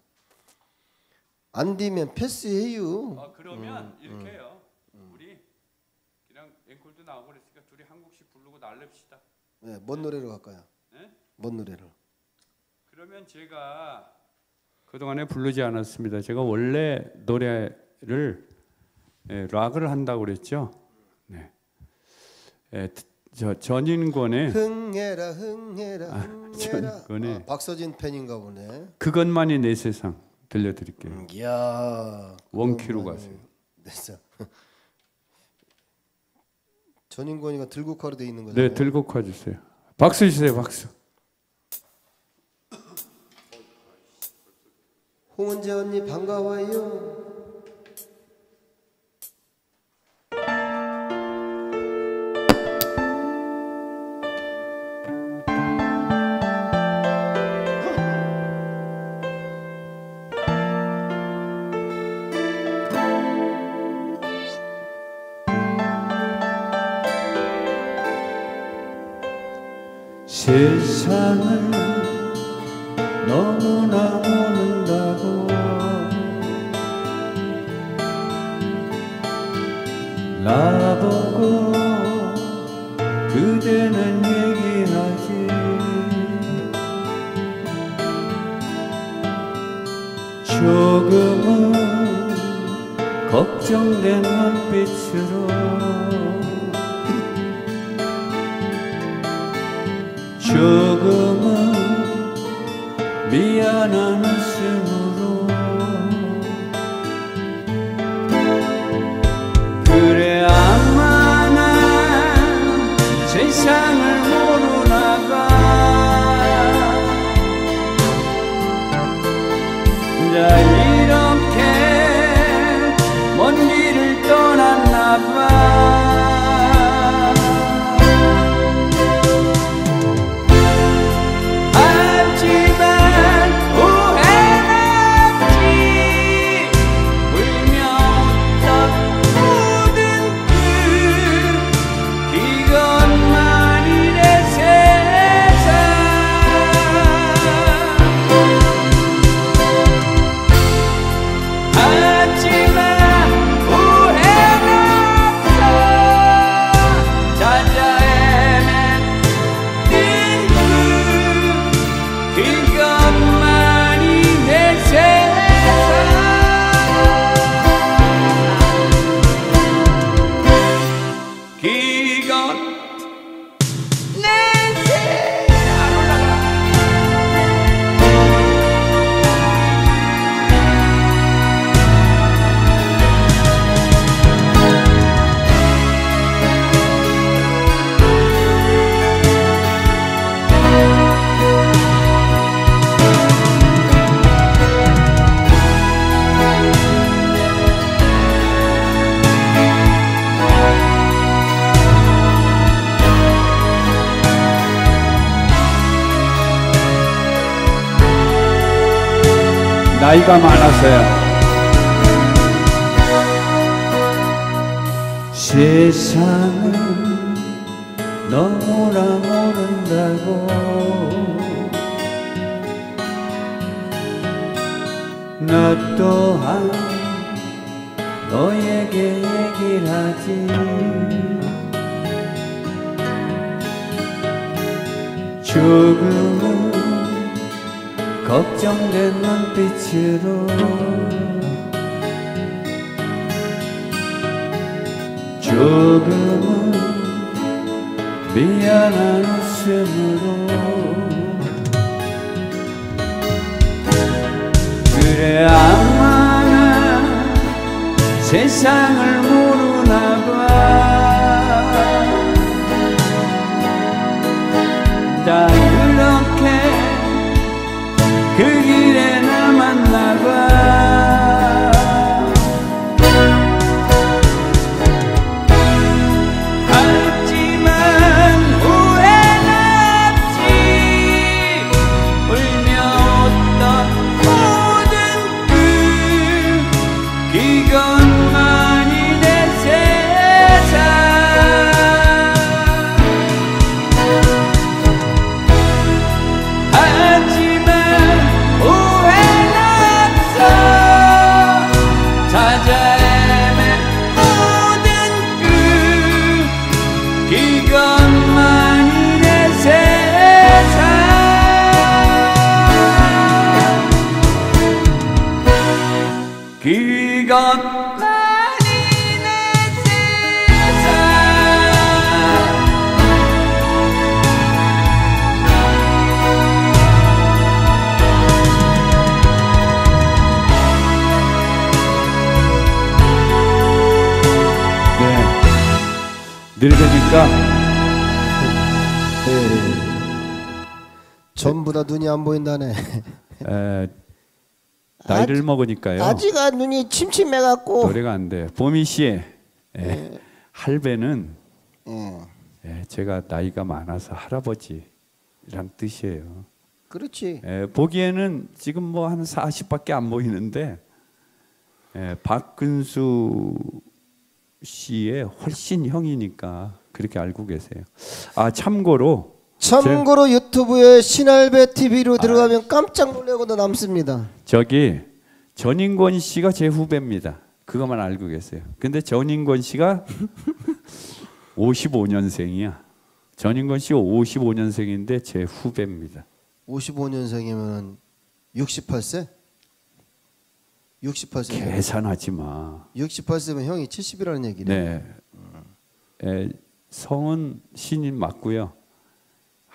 안 되면 패스해요. 아 그러면 이렇게 해요. 우리 그냥 앵콜도 나오고 그랬으니까 둘이 한 곡씩 부르고 날렵시다. 예, 뭔 노래로 갈까요? 네? 뭔 노래로? 그러면 제가 그동안에 부르지 않았습니다. 제가 원래 노래를 예, 락을 한다고 그랬죠. 네. 예, 저 전인권의 흥해라 흥해라 아, 흥해라. 전이거네. 아, 박서진 팬인가 보네. 그것만이 내 세상 들려드릴게요. 음, 이야. 원키로 가세요. 내 세상. 전인권이가 들국화로 돼 있는 거잖아요. 네, 들곡화 주세요. 박수 주세요, 박수. 홍은재 언니 반가워요. 나이가 많아서요. 세상 걱정된 눈빛으로. 조금은 미안한 웃음으로. 그래 아마 난 세상을 모르 안 보인다네. 에, 나이를 먹으니까요. 아지가 눈이 침침해 갖고 노래가 안 돼. 보미 씨, 예, 할배는 예, 예, 제가 나이가 많아서 할아버지란 뜻이에요. 그렇지 예, 보기에는 지금 뭐 한 40밖에 안 보이는데 예, 박근수 씨의 훨씬 형이니까 그렇게 알고 계세요. 아 참고로 참고로 유튜브에 신할배 TV로 아. 들어가면 깜짝 놀래고도 남습니다. 저기 전인권 씨가 제 후배입니다. 그것만 알고 계세요. 근데 전인권 씨가 55년생이야. 전인권 씨가 55년생인데 제 후배입니다. 55년생이면 68세? 68세. 계산하지 마. 68세면 형이 70이라는 얘기네. 네. 에, 성은 신인 맞고요.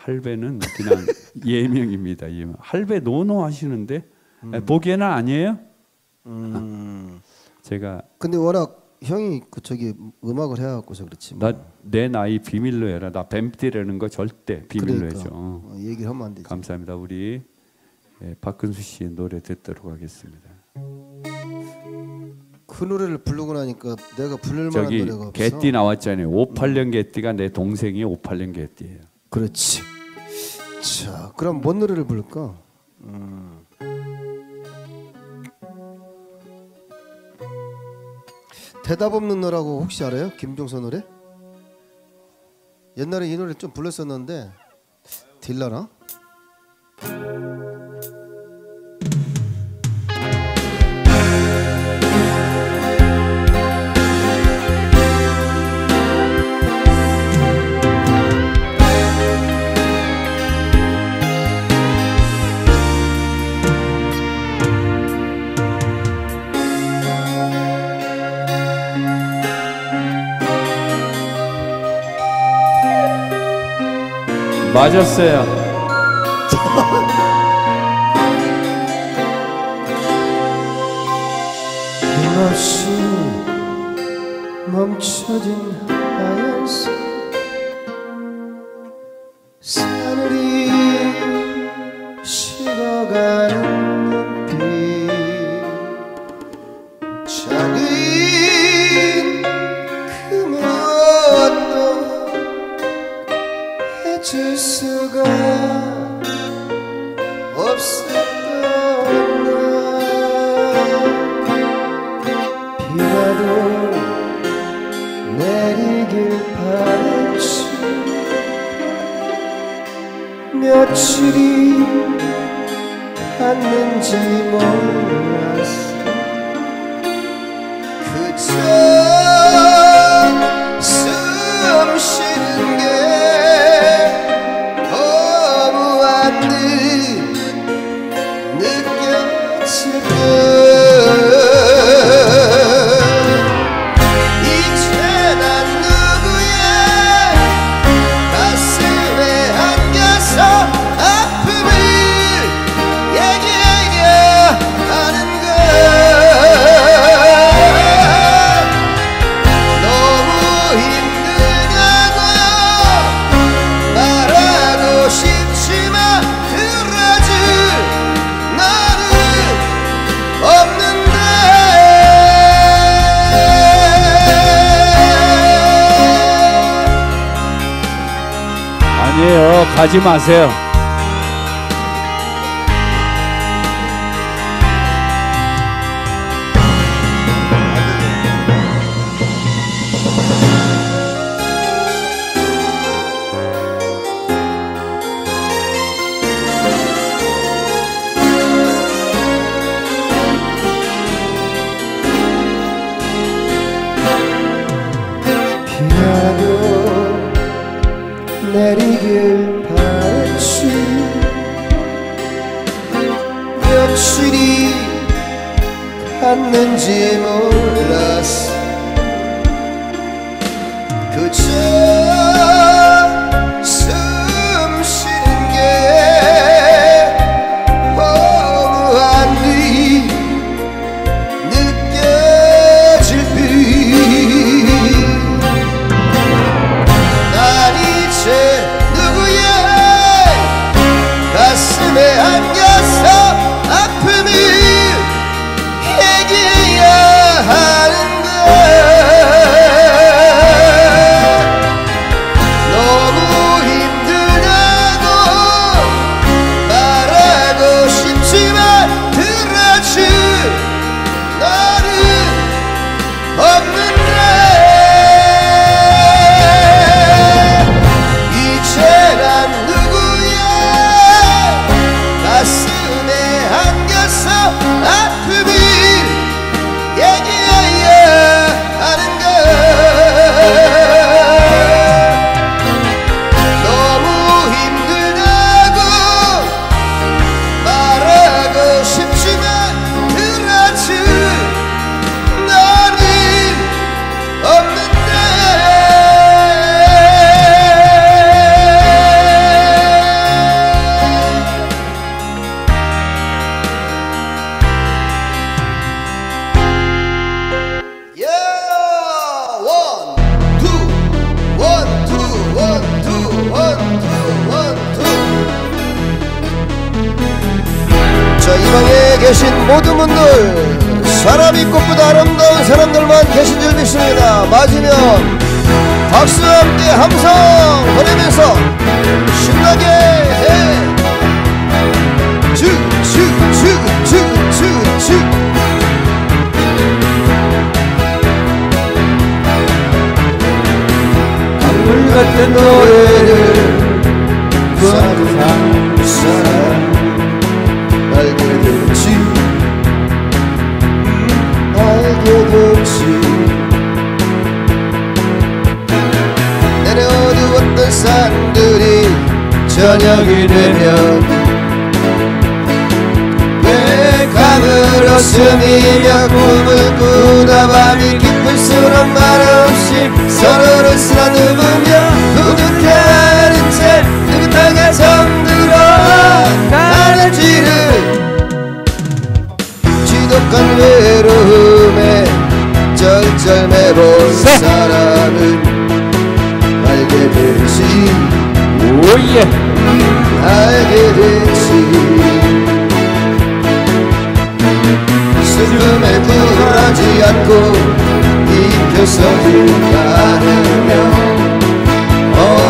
할배는 그냥 예명입니다. 예명. 할배 노노 하시는데 에, 보기에는 아니에요. 음. 제가 근데 워낙 형이 그 저기 음악을 해갖고서 그렇지. 뭐. 나내 나이 비밀로 해라. 나 뱀띠라는 거 절대 비밀로 그러니까. 해줘. 어. 어, 얘기를 하면 안 되지. 감사합니다. 우리 예, 박근수 씨의 노래 듣도록 하겠습니다. 그 노래를 부르고 나니까 내가 부를 만한 노래가 없어. 개띠 나왔잖아요. 58년 개띠가 내 동생이 58년 개띠예요. 그렇지. 자, 그럼 뭔 노래를 부를까? 음. 대답 없는 너라고 혹시 알아요? 김종서 노래? 옛날에 이 노래 좀 불렀었는데 딜라나? 맞았어요. 힘없이 멈춰진 하얀 새 사늘이 식어가는 아니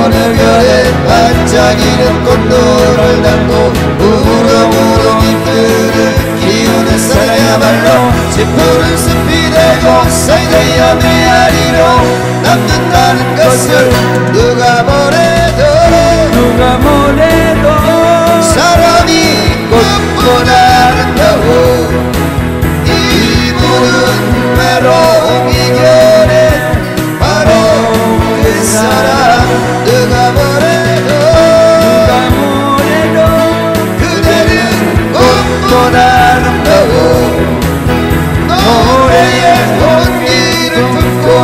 어느 별에 반짝이는 꽃노를 담고 우렁우렁 잎들을 기우는 사야말로 지푸른 숲이 되고 사이되어 메아리로 남는다는 것을 누가 뭐래도 누가 뭐래도 사람이 꽃보다 아름다워 이 모든 외로움 이겨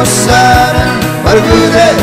품고 사는 바로 그대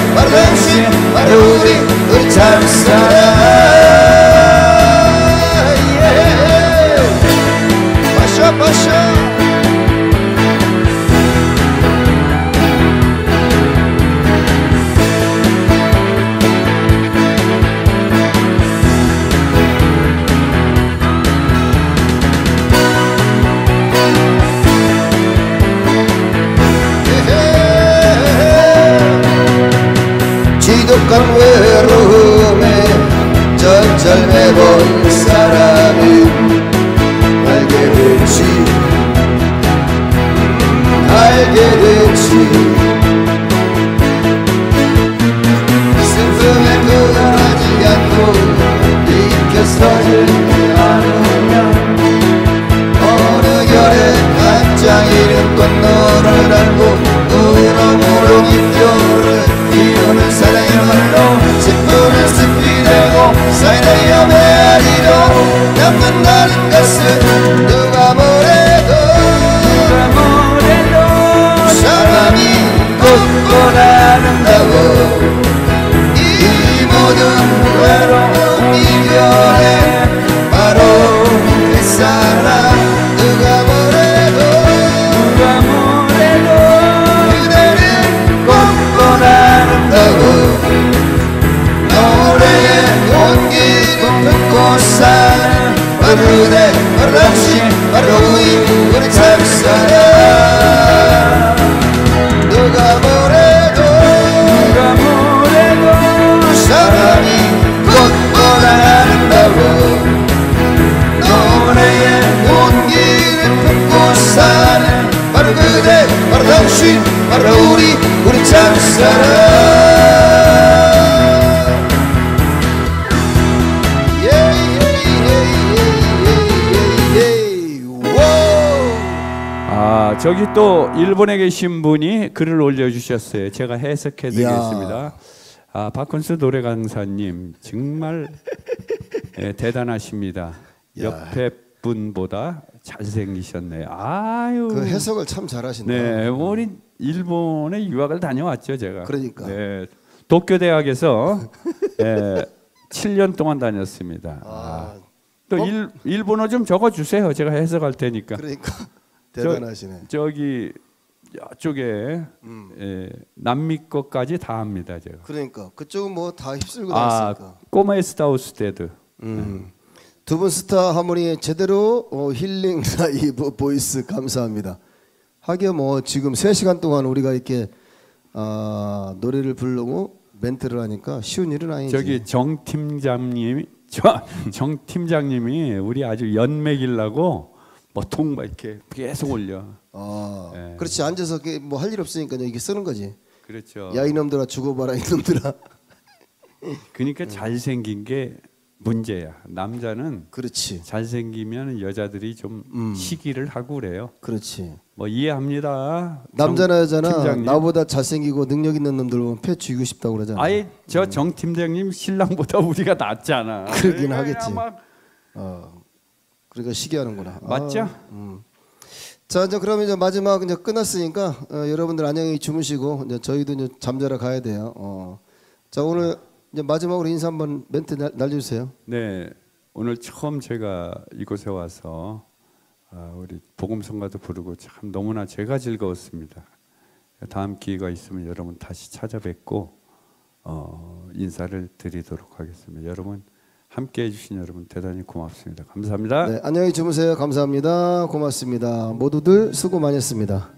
일본에 계신 분이 글을 올려주셨어요. 제가 해석해드리겠습니다. 아 박건수 노래 강사님 정말 예, 대단하십니다. 옆에 분보다 잘생기셨네요. 아유. 그 해석을 참 잘하신다. 네, 우리 일본에 유학을 다녀왔죠, 제가. 그러니까. 네, 도쿄 대학에서 예, 7년 동안 다녔습니다. 아, 또 어? 일, 일본어 좀 적어 주세요. 제가 해석할 테니까. 그러니까 대단하시네. 저 기 이쪽에 음. 예, 남미 것까지 다 합니다, 제가. 그러니까 그쪽은 뭐 다 휩쓸고 아, 다녔으니까. Cómo está usted. 음. 두분 스타 하모니 제대로 어, 힐링 라이브 voice 감사합니다. 하기야 뭐 지금 3시간 동안 우리가 이렇게 아, 노래를 부르고 멘트를 하니까 쉬운 일은 아니지. 저기 정 팀장님이 저, 정 팀장님이 우리 아주 연맥이려고 뭐 통막 이렇게 계속 올려. 아, 예. 그렇지 앉아서 뭐 할 일 없으니까 이게 쓰는 거지. 그렇죠. 야 이놈들아 죽어봐라 이놈들아. 그러니까 잘생긴 게 문제야. 남자는 그렇지, 잘생기면 여자들이 좀 음. 시기를 하고 그래요. 그렇지. 뭐 이해합니다. 남자나 정 여자나 팀장님. 나보다 잘생기고 능력 있는 놈들 보면 패 쥐고 싶다고 그러잖아. 아예 저정 팀장님 신랑보다 우리가 낫잖아. 그러긴 하겠지. 막 어, 그러니까 시기하는구나. 맞죠? 아, 음. 자 이제 그러면 이제 마지막 이제 끝났으니까 어, 여러분들 안녕히 주무시고 이제 저희도 이제 잠자러 가야 돼요. 어. 자 오늘 이제 마지막으로 인사 한번 멘트 날, 날려주세요. 네, 오늘 처음 제가 이곳에 와서 아, 우리 복음성가도 부르고 참 너무나 제가 즐거웠습니다. 다음 기회가 있으면 여러분 다시 찾아뵙고 어, 인사를 드리도록 하겠습니다. 여러분 함께 해주신 여러분 대단히 고맙습니다. 감사합니다. 네, 안녕히 주무세요. 감사합니다. 고맙습니다. 모두들 수고 많이 했습니다.